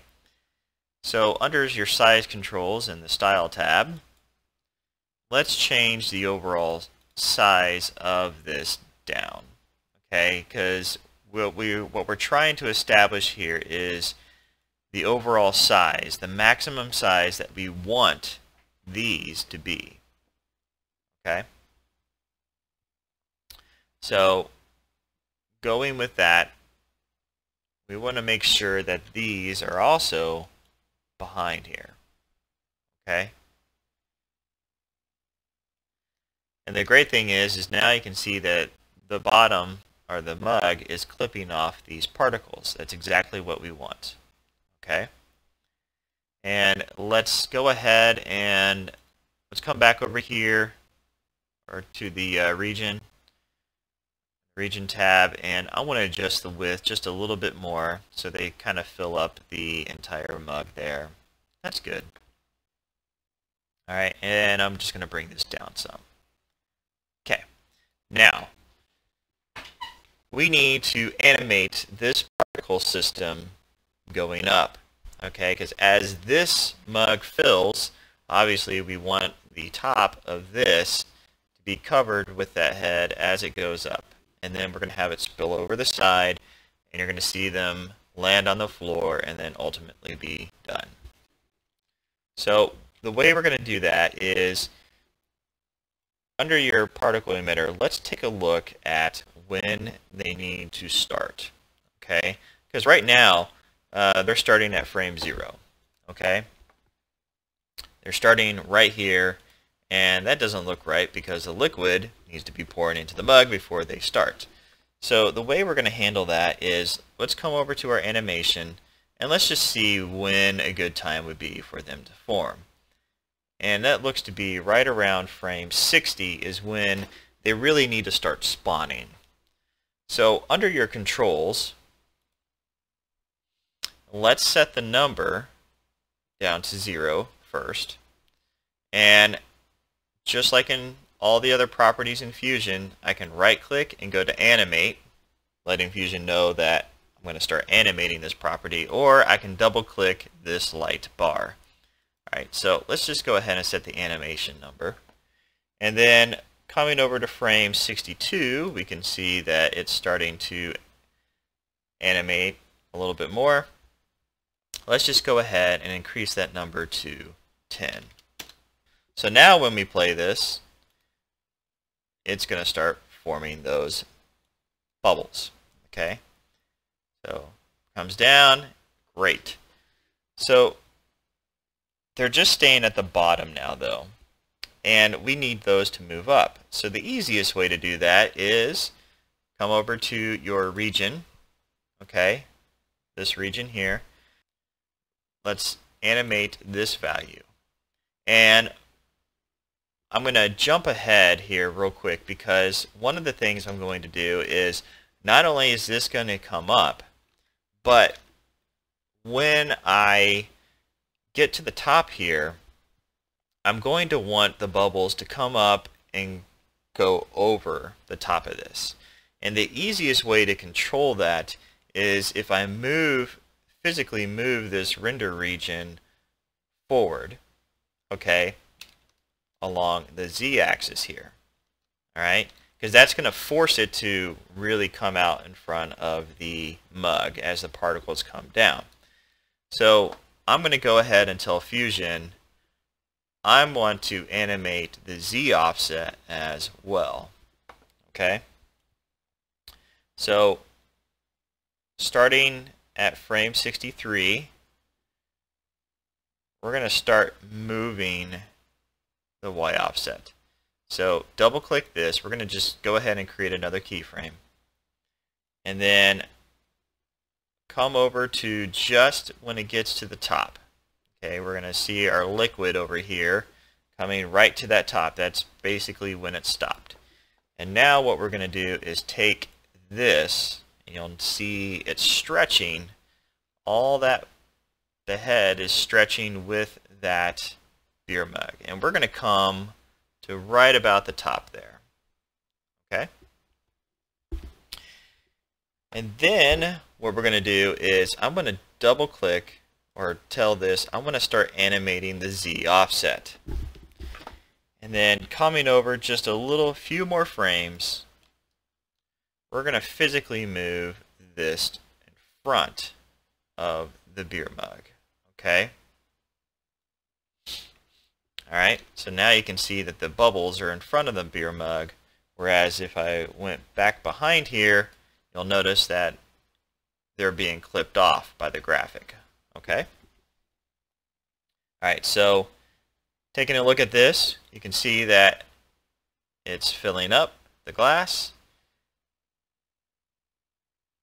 So under your size controls in the style tab, let's change the overall size of this down, okay? Because what, we, what we're trying to establish here is the overall size, the maximum size that we want these to be. Okay? So going with that, we want to make sure that these are also behind here. Okay? And the great thing is, is now you can see that the bottom or the mug is clipping off these particles. That's exactly what we want okay? And let's go ahead and let's come back over here or to the uh, region region tab and I want to adjust the width just a little bit more so they kind of fill up the entire mug there. That's good. Alright, and I'm just going to bring this down some. Okay, now we need to animate this particle system going up. Okay, because as this mug fills, obviously we want the top of this to be covered with that head as it goes up. And then we're going to have it spill over the side, and you're going to see them land on the floor and then ultimately be done. So the way we're going to do that is under your particle emitter, let's take a look at when they need to start. Okay, because right now uh, they're starting at frame zero. Okay, they're starting right here, and that doesn't look right because the liquid needs to be poured into the mug before they start. So the way we're going to handle that is let's come over to our animation and let's just see when a good time would be for them to form. And that looks to be right around frame 60 is when they really need to start spawning. So under your controls, let's set the number down to zero first. And just like in all the other properties in Fusion, I can right click and go to animate, letting Fusion know that I'm going to start animating this property, or I can double click this light bar. Alright, so let's just go ahead and set the animation number. And then coming over to frame 62, we can see that it's starting to animate a little bit more. Let's just go ahead and increase that number to 10. So now when we play this, it's going to start forming those bubbles. Okay? So comes down, great. So they're just staying at the bottom now though. And we need those to move up. So the easiest way to do that is come over to your region, okay, this region here, let's animate this value. And I'm going to jump ahead here real quick because one of the things I'm going to do is not only is this going to come up, but when I get to the top here, I'm going to want the bubbles to come up and go over the top of this. And the easiest way to control that is if I move, physically move this render region forward, okay, along the z-axis here, all right? Because that's going to force it to really come out in front of the mug as the particles come down. So I'm going to go ahead and tell Fusion I want to animate the Z offset as well. Okay? So starting at frame 63, we're going to start moving the Y offset. So double click this. We're going to just go ahead and create another keyframe. And then come over to just when it gets to the top. Okay, we're going to see our liquid over here coming right to that top. That's basically when it stopped. And now what we're going to do is take this, you'll see it's stretching. All that, the head is stretching with that beer mug. And we're going to come to right about the top there. Okay? And then what we're going to do is I'm going to double click or tell this, I'm going to start animating the Z offset. And then coming over just a little few more frames, we're going to physically move this in front of the beer mug. Okay? Alright, so now you can see that the bubbles are in front of the beer mug, whereas if I went back behind here, you'll notice that they're being clipped off by the graphic. Okay? Alright, so taking a look at this, you can see that it's filling up the glass.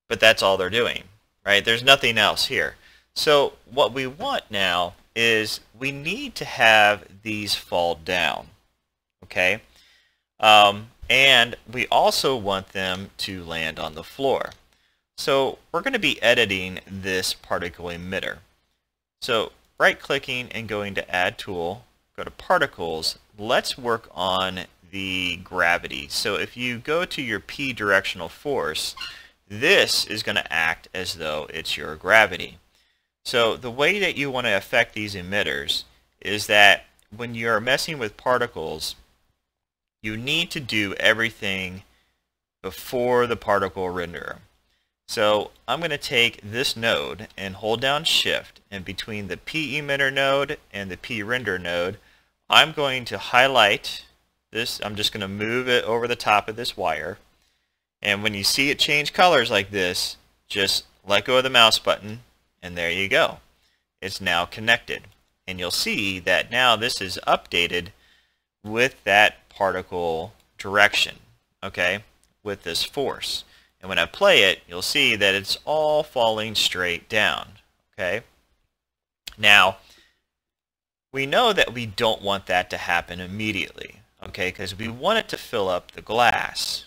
But that's all they're doing, right? There's nothing else here. So what we want now is we need to have these fall down, okay? Um, and we also want them to land on the floor. So we're going to be editing this particle emitter. So right-clicking and going to Add Tool, go to Particles. Let's work on the gravity. So if you go to your P directional force, this is going to act as though it's your gravity. So the way that you want to affect these emitters is that when you're messing with particles, you need to do everything before the particle renderer. So I'm going to take this node and hold down shift and between the P emitter node and the P render node I'm going to highlight this I'm just going to move it over the top of this wire and when you see it change colors like this just let go of the mouse button and there you go it's now connected and you'll see that now this is updated with that particle direction okay with this force and when I play it, you'll see that it's all falling straight down. Okay. Now, we know that we don't want that to happen immediately. Okay, because we want it to fill up the glass.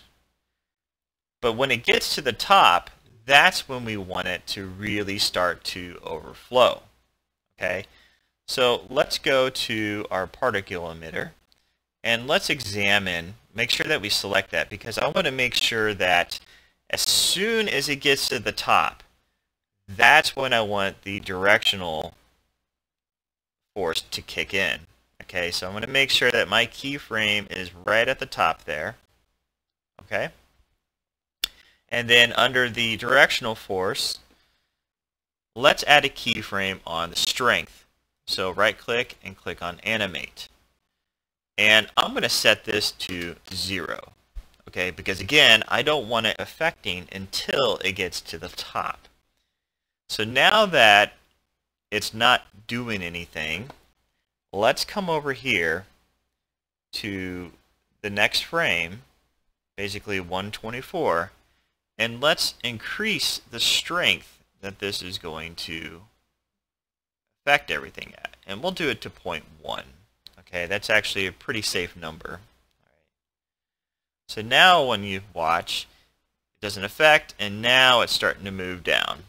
But when it gets to the top, that's when we want it to really start to overflow. Okay, so let's go to our particle emitter and let's examine, make sure that we select that because I want to make sure that as soon as it gets to the top, that's when I want the directional force to kick in. Okay, so I'm going to make sure that my keyframe is right at the top there. Okay. And then under the directional force, let's add a keyframe on the strength. So right click and click on animate. And I'm going to set this to zero okay? Because again, I don't want it affecting until it gets to the top. So now that it's not doing anything, let's come over here to the next frame, basically 124, and let's increase the strength that this is going to affect everything at. And we'll do it to 0.1. Okay, that's actually a pretty safe number. All right. So now when you watch, it doesn't affect, and now it's starting to move down.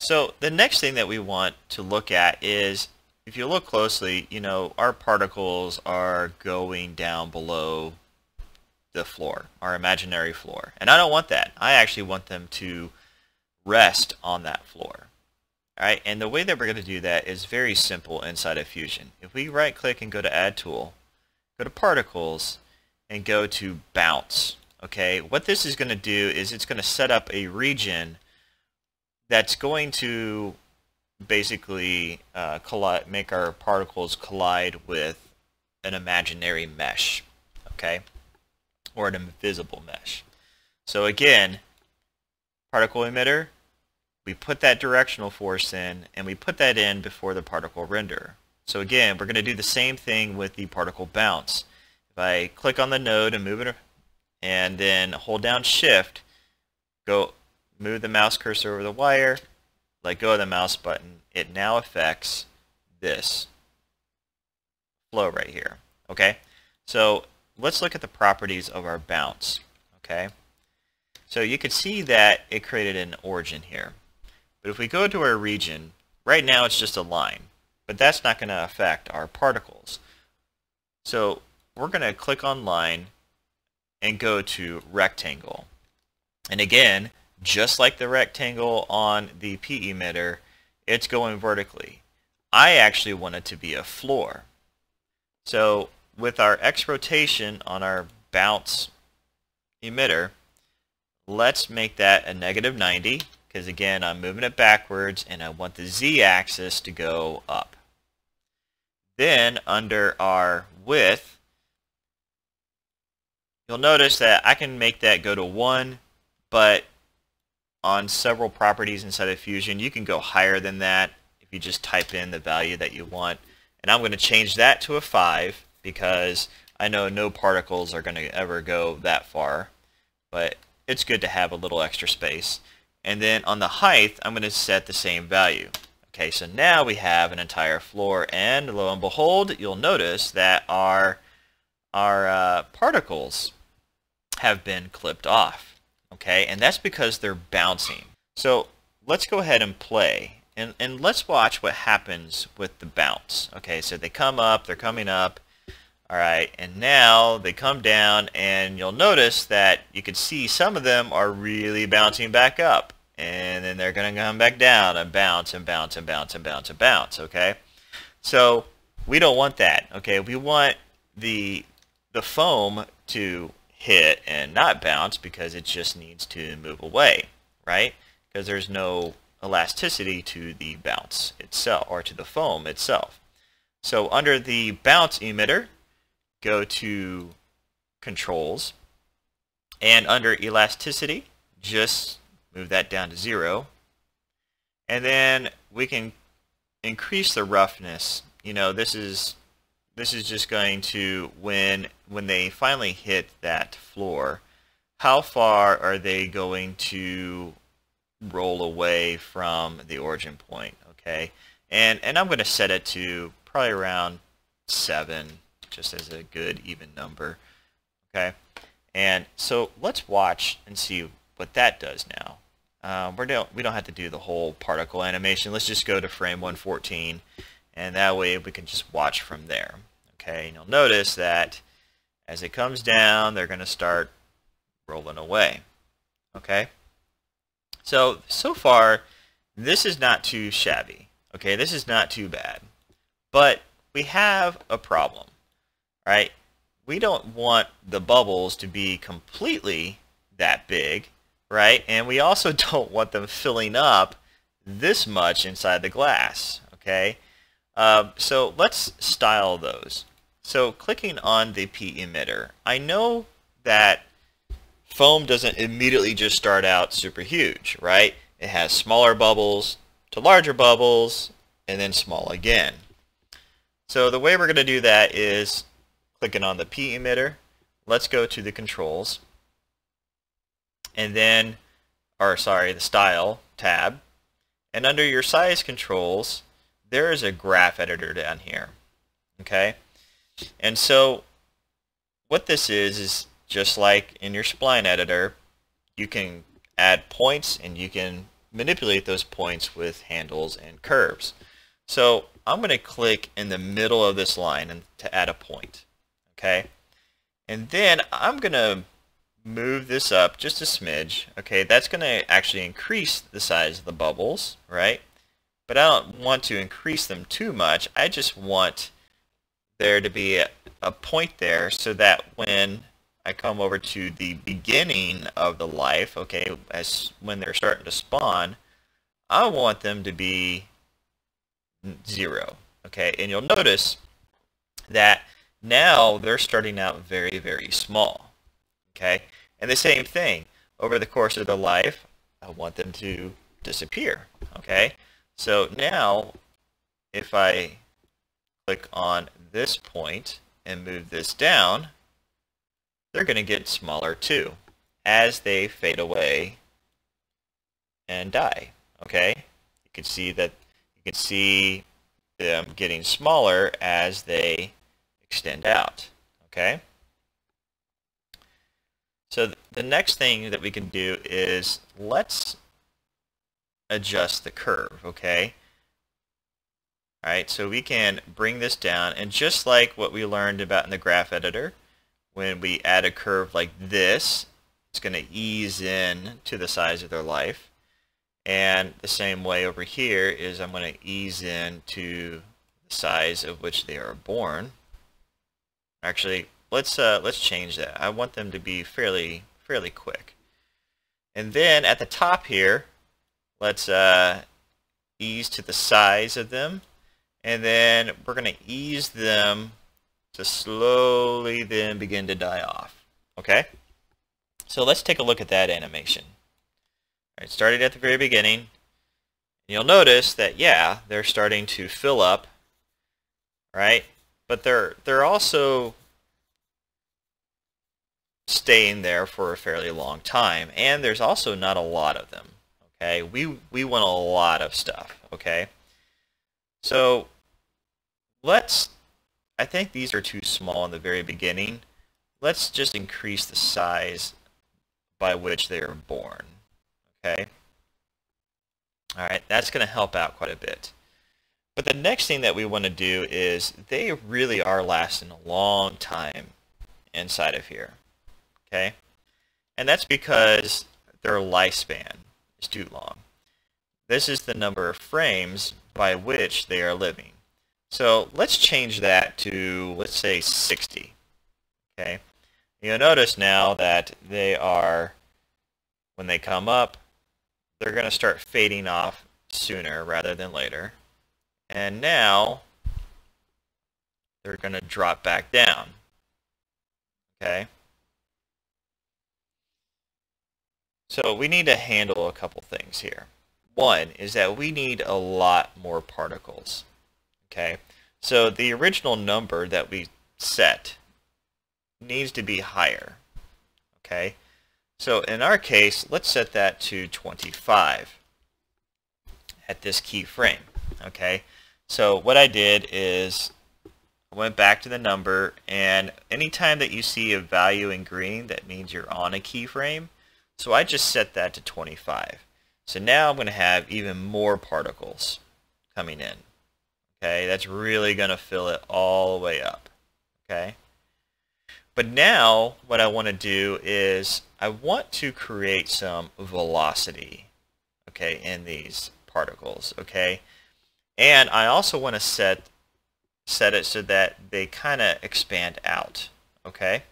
So the next thing that we want to look at is, if you look closely, you know, our particles are going down below the floor, our imaginary floor. And I don't want that. I actually want them to rest on that floor. Alright, and the way that we're going to do that is very simple inside of Fusion. If we right click and go to Add Tool, go to Particles, and go to Bounce. Okay, what this is going to do is it's going to set up a region that's going to basically uh, collide, make our particles collide with an imaginary mesh. Okay, or an invisible mesh. So again, particle emitter, we put that directional force in, and we put that in before the particle render. So again, we're going to do the same thing with the particle bounce. If I click on the node and move it, and then hold down shift, go move the mouse cursor over the wire, let go of the mouse button, it now affects this flow right here. Okay? So let's look at the properties of our bounce. Okay? So you can see that it created an origin here. But if we go to our region, right now it's just a line. But that's not going to affect our particles. So we're going to click on line and go to rectangle. And again, just like the rectangle on the P emitter, it's going vertically. I actually want it to be a floor. So with our X rotation on our bounce emitter, let's make that a negative 90 because again I'm moving it backwards and I want the Z axis to go up. Then under our width you'll notice that I can make that go to 1 but on several properties inside of Fusion you can go higher than that if you just type in the value that you want and I'm going to change that to a 5 because I know no particles are going to ever go that far, but it's good to have a little extra space. And then on the height, I'm going to set the same value. Okay, so now we have an entire floor, and lo and behold, you'll notice that our, our uh, particles have been clipped off. Okay, and that's because they're bouncing. So let's go ahead and play. And, and let's watch what happens with the bounce. Okay, so they come up, they're coming up, Alright, and now they come down and you'll notice that you can see some of them are really bouncing back up. And then they're going to come back down and bounce and bounce and bounce and bounce and bounce, okay? So we don't want that, okay? We want the, the foam to hit and not bounce because it just needs to move away, right? Because there's no elasticity to the bounce itself or to the foam itself. So under the bounce emitter, go to controls. And under elasticity just move that down to zero. And then we can increase the roughness. You know this is this is just going to when when they finally hit that floor how far are they going to roll away from the origin point okay? And and I'm going to set it to probably around 7 just as a good even number. Okay, and so let's watch and see what that does now. Um, we don't we don't have to do the whole particle animation. Let's just go to frame 114, and that way we can just watch from there. Okay, and you'll notice that as it comes down, they're going to start rolling away. Okay, so so far this is not too shabby. Okay, this is not too bad, but we have a problem right? We don't want the bubbles to be completely that big, right? And we also [LAUGHS] don't want them filling up this much inside the glass, okay? Uh, so let's style those. So clicking on the P emitter, I know that foam doesn't immediately just start out super huge, right? It has smaller bubbles to larger bubbles and then small again. So the way we're going to do that is clicking on the P emitter. Let's go to the controls. And then, or sorry, the style tab. And under your size controls, there is a graph editor down here. Okay? And so what this is, is just like in your spline editor, you can add points and you can manipulate those points with handles and curves. So I'm going to click in the middle of this line and to add a point. Okay, and then I'm going to move this up just a smidge. Okay, that's going to actually increase the size of the bubbles, right? But I don't want to increase them too much. I just want there to be a, a point there so that when I come over to the beginning of the life, okay, as when they're starting to spawn, I want them to be zero, okay? And you'll notice that now they're starting out very, very small, okay? And the same thing, over the course of their life, I want them to disappear, okay? So now, if I click on this point and move this down, they're going to get smaller too as they fade away and die. Okay, you can see that you can see them getting smaller as they extend out. Okay. So the next thing that we can do is let's adjust the curve. Okay. All right, so we can bring this down, and just like what we learned about in the graph editor, when we add a curve like this, it's going to ease in to the size of their life. And the same way over here is I'm going to ease in to the size of which they are born. Actually, let's uh, let's change that. I want them to be fairly fairly quick. And then at the top here, let's uh, ease to the size of them. And then we're going to ease them to slowly then begin to die off. Okay? So let's take a look at that animation. All right, started at the very beginning. You'll notice that, yeah, they're starting to fill up, right? But they're, they're also staying there for a fairly long time. And there's also not a lot of them, okay? We, we want a lot of stuff, okay? So let's I think these are too small in the very beginning. Let's just increase the size by which they are born. Okay? Alright, that's going to help out quite a bit. But the next thing that we want to do is they really are lasting a long time inside of here. Okay? And that's because their lifespan is too long. This is the number of frames by which they are living. So let's change that to, let's say, 60. Okay. You'll notice now that they are, when they come up, they're going to start fading off sooner rather than later. And now they're going to drop back down. Okay. So we need to handle a couple things here. One is that we need a lot more particles. Okay, so the original number that we set needs to be higher. Okay, so in our case, let's set that to 25 at this keyframe. Okay, so what I did is I went back to the number and anytime that you see a value in green that means you're on a keyframe so I just set that to 25 so now I'm going to have even more particles coming in Okay, that's really going to fill it all the way up. Okay. But now what I want to do is I want to create some velocity, okay, in these particles, okay? And I also want to set set it so that they kind of expand out, okay?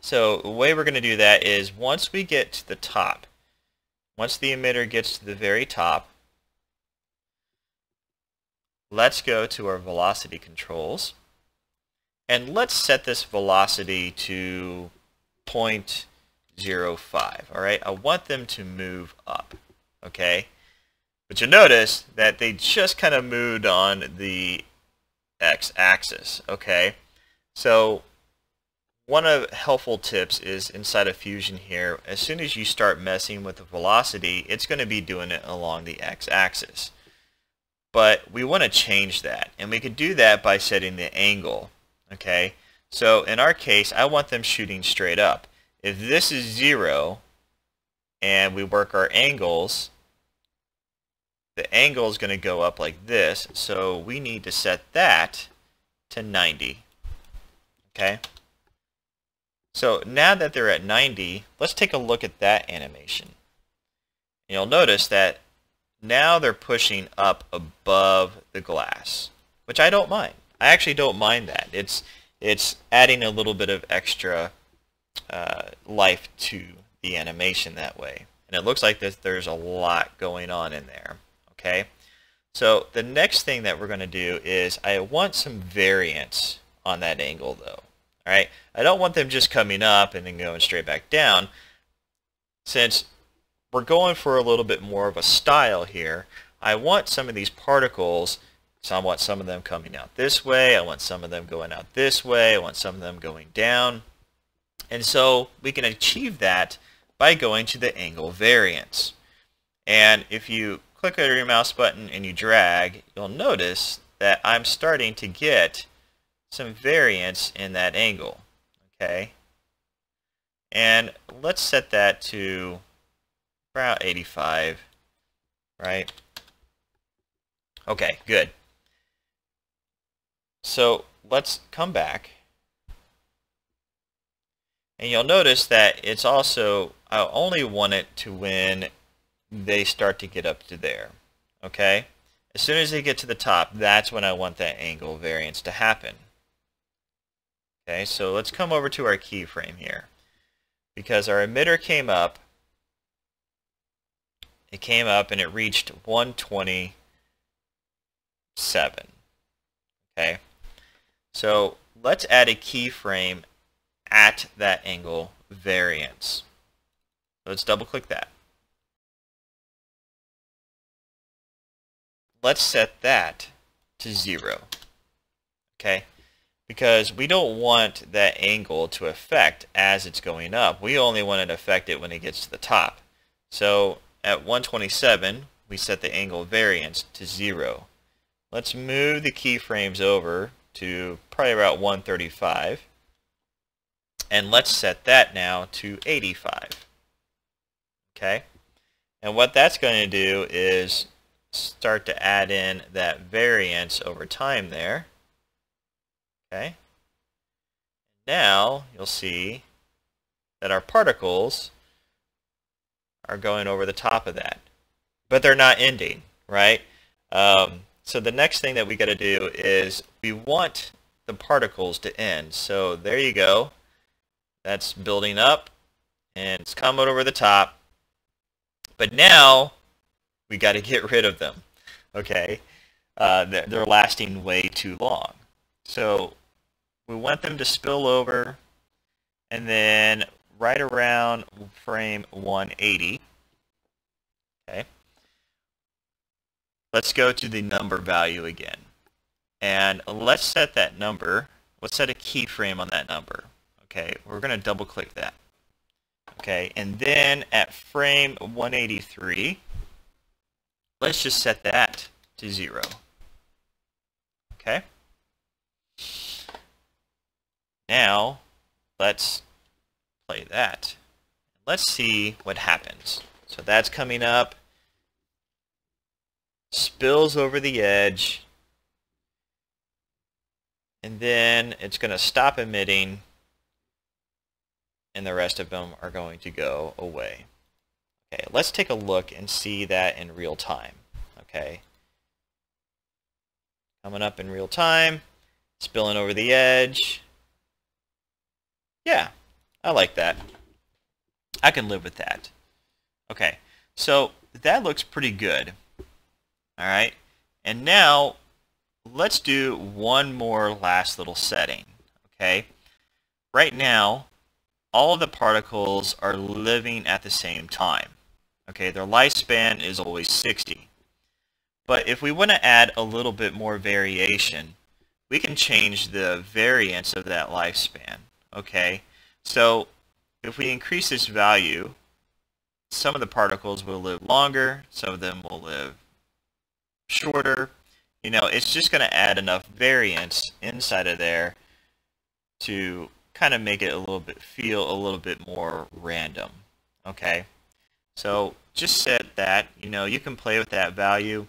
So the way we're going to do that is once we get to the top, once the emitter gets to the very top, let's go to our velocity controls. And let's set this velocity to 0.05 all right? I want them to move up okay but you'll notice that they just kind of moved on the x-axis okay so one of helpful tips is inside of Fusion here as soon as you start messing with the velocity it's going to be doing it along the x-axis but we want to change that. And we can do that by setting the angle. Okay, so in our case, I want them shooting straight up. If this is 0 and we work our angles, the angle is going to go up like this, so we need to set that to 90. Okay? So now that they're at 90, let's take a look at that animation. And You'll notice that now they're pushing up above the glass, which I don't mind. I actually don't mind that. It's it's adding a little bit of extra uh, life to the animation that way. And it looks like this, there's a lot going on in there. Okay, so the next thing that we're going to do is I want some variance on that angle though. All right, I don't want them just coming up and then going straight back down. Since we're going for a little bit more of a style here, I want some of these particles, so I want some of them coming out this way, I want some of them going out this way, I want some of them going down. And so we can achieve that by going to the angle variance. And if you click on your mouse button and you drag, you'll notice that I'm starting to get some variance in that angle. Okay? And let's set that to about 85, right? Okay, good. So let's come back. And you'll notice that it's also, I only want it to when they start to get up to there. Okay? As soon as they get to the top, that's when I want that angle variance to happen. Okay, so let's come over to our keyframe here. Because our emitter came up, it came up and it reached 127. Okay, so let's add a keyframe at that angle variance. Let's double click that. Let's set that to zero. Okay, because we don't want that angle to affect as it's going up. We only want it to affect it when it gets to the top. So at 127, we set the angle variance to 0. Let's move the keyframes over to probably about 135. And let's set that now to 85. Okay? And what that's going to do is start to add in that variance over time there. Okay? Now you'll see that our particles are going over the top of that. But they're not ending, right? Um, so the next thing that we got to do is we want the particles to end. So there you go. That's building up and it's coming over the top. But now we got to get rid of them. Okay? Uh, they're, they're lasting way too long. So we want them to spill over and then right around frame 180. Okay. Let's go to the number value again. And let's set that number, let's set a keyframe on that number. Okay, we're going to double click that. Okay, and then at frame 183, let's just set that to 0. Okay. Now, let's play that. Let's see what happens. So that's coming up, spills over the edge, and then it's going to stop emitting, and the rest of them are going to go away. Okay, let's take a look and see that in real time. Okay, coming up in real time, spilling over the edge, yeah, I like that. I can live with that. Okay, so that looks pretty good. All right, and now let's do one more last little setting. Okay, right now, all of the particles are living at the same time. Okay, their lifespan is always 60. But if we want to add a little bit more variation, we can change the variance of that lifespan. Okay, so if we increase this value, some of the particles will live longer, some of them will live shorter. You know, it's just going to add enough variance inside of there to kind of make it a little bit feel a little bit more random. Okay, So just set that, you know, you can play with that value.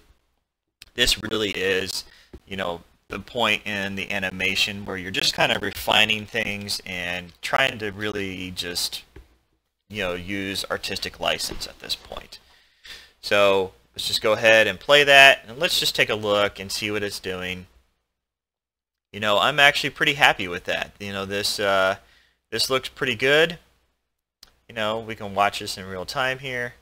This really is, you know, the point in the animation where you're just kind of refining things and trying to really just, you know, use artistic license at this point. So let's just go ahead and play that and let's just take a look and see what it's doing. You know, I'm actually pretty happy with that. You know, this uh, this looks pretty good. You know, we can watch this in real time here.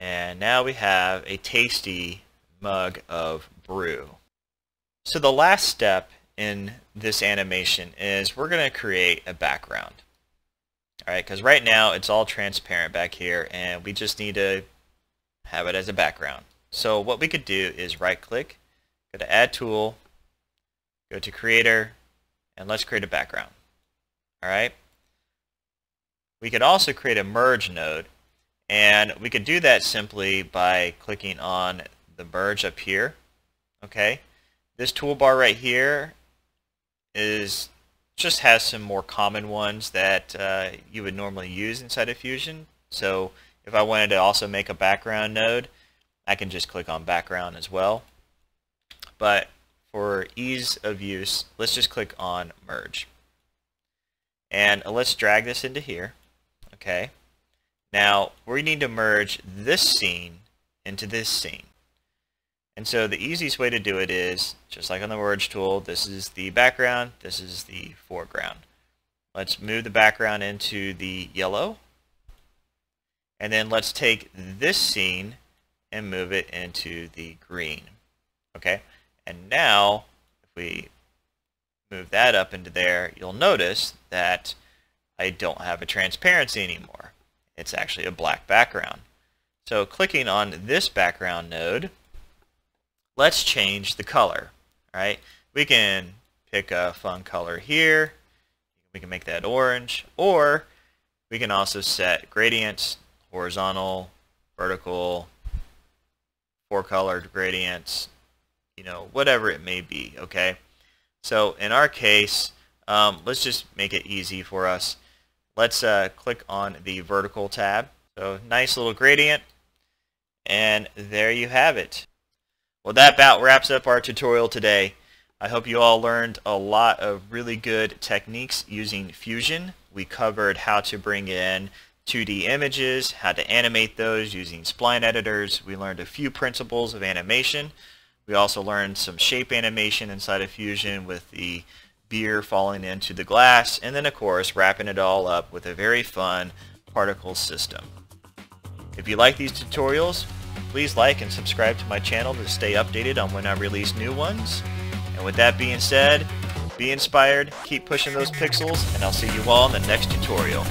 And now we have a tasty mug of brew. So the last step in this animation is we're going to create a background. Alright, because right now it's all transparent back here and we just need to have it as a background. So what we could do is right click, go to add tool, go to creator, and let's create a background. Alright. We could also create a merge node and we could do that simply by clicking on the merge up here. Okay. This toolbar right here is just has some more common ones that uh, you would normally use inside of Fusion. So if I wanted to also make a background node, I can just click on background as well. But for ease of use, let's just click on merge. And let's drag this into here. Okay. Now, we need to merge this scene into this scene. And so the easiest way to do it is, just like on the merge tool, this is the background, this is the foreground. Let's move the background into the yellow. And then let's take this scene and move it into the green. Okay, and now if we move that up into there, you'll notice that I don't have a transparency anymore it's actually a black background. So clicking on this background node, let's change the color, right? We can pick a fun color here. We can make that orange, or we can also set gradients, horizontal, vertical, four colored gradients, you know, whatever it may be, okay? So in our case, um, let's just make it easy for us. Let's uh, click on the vertical tab. So nice little gradient. And there you have it. Well, that about wraps up our tutorial today. I hope you all learned a lot of really good techniques using Fusion. We covered how to bring in 2D images, how to animate those using spline editors. We learned a few principles of animation. We also learned some shape animation inside of Fusion with the beer falling into the glass, and then of course wrapping it all up with a very fun particle system. If you like these tutorials, please like and subscribe to my channel to stay updated on when I release new ones. And with that being said, be inspired, keep pushing those pixels, and I'll see you all in the next tutorial.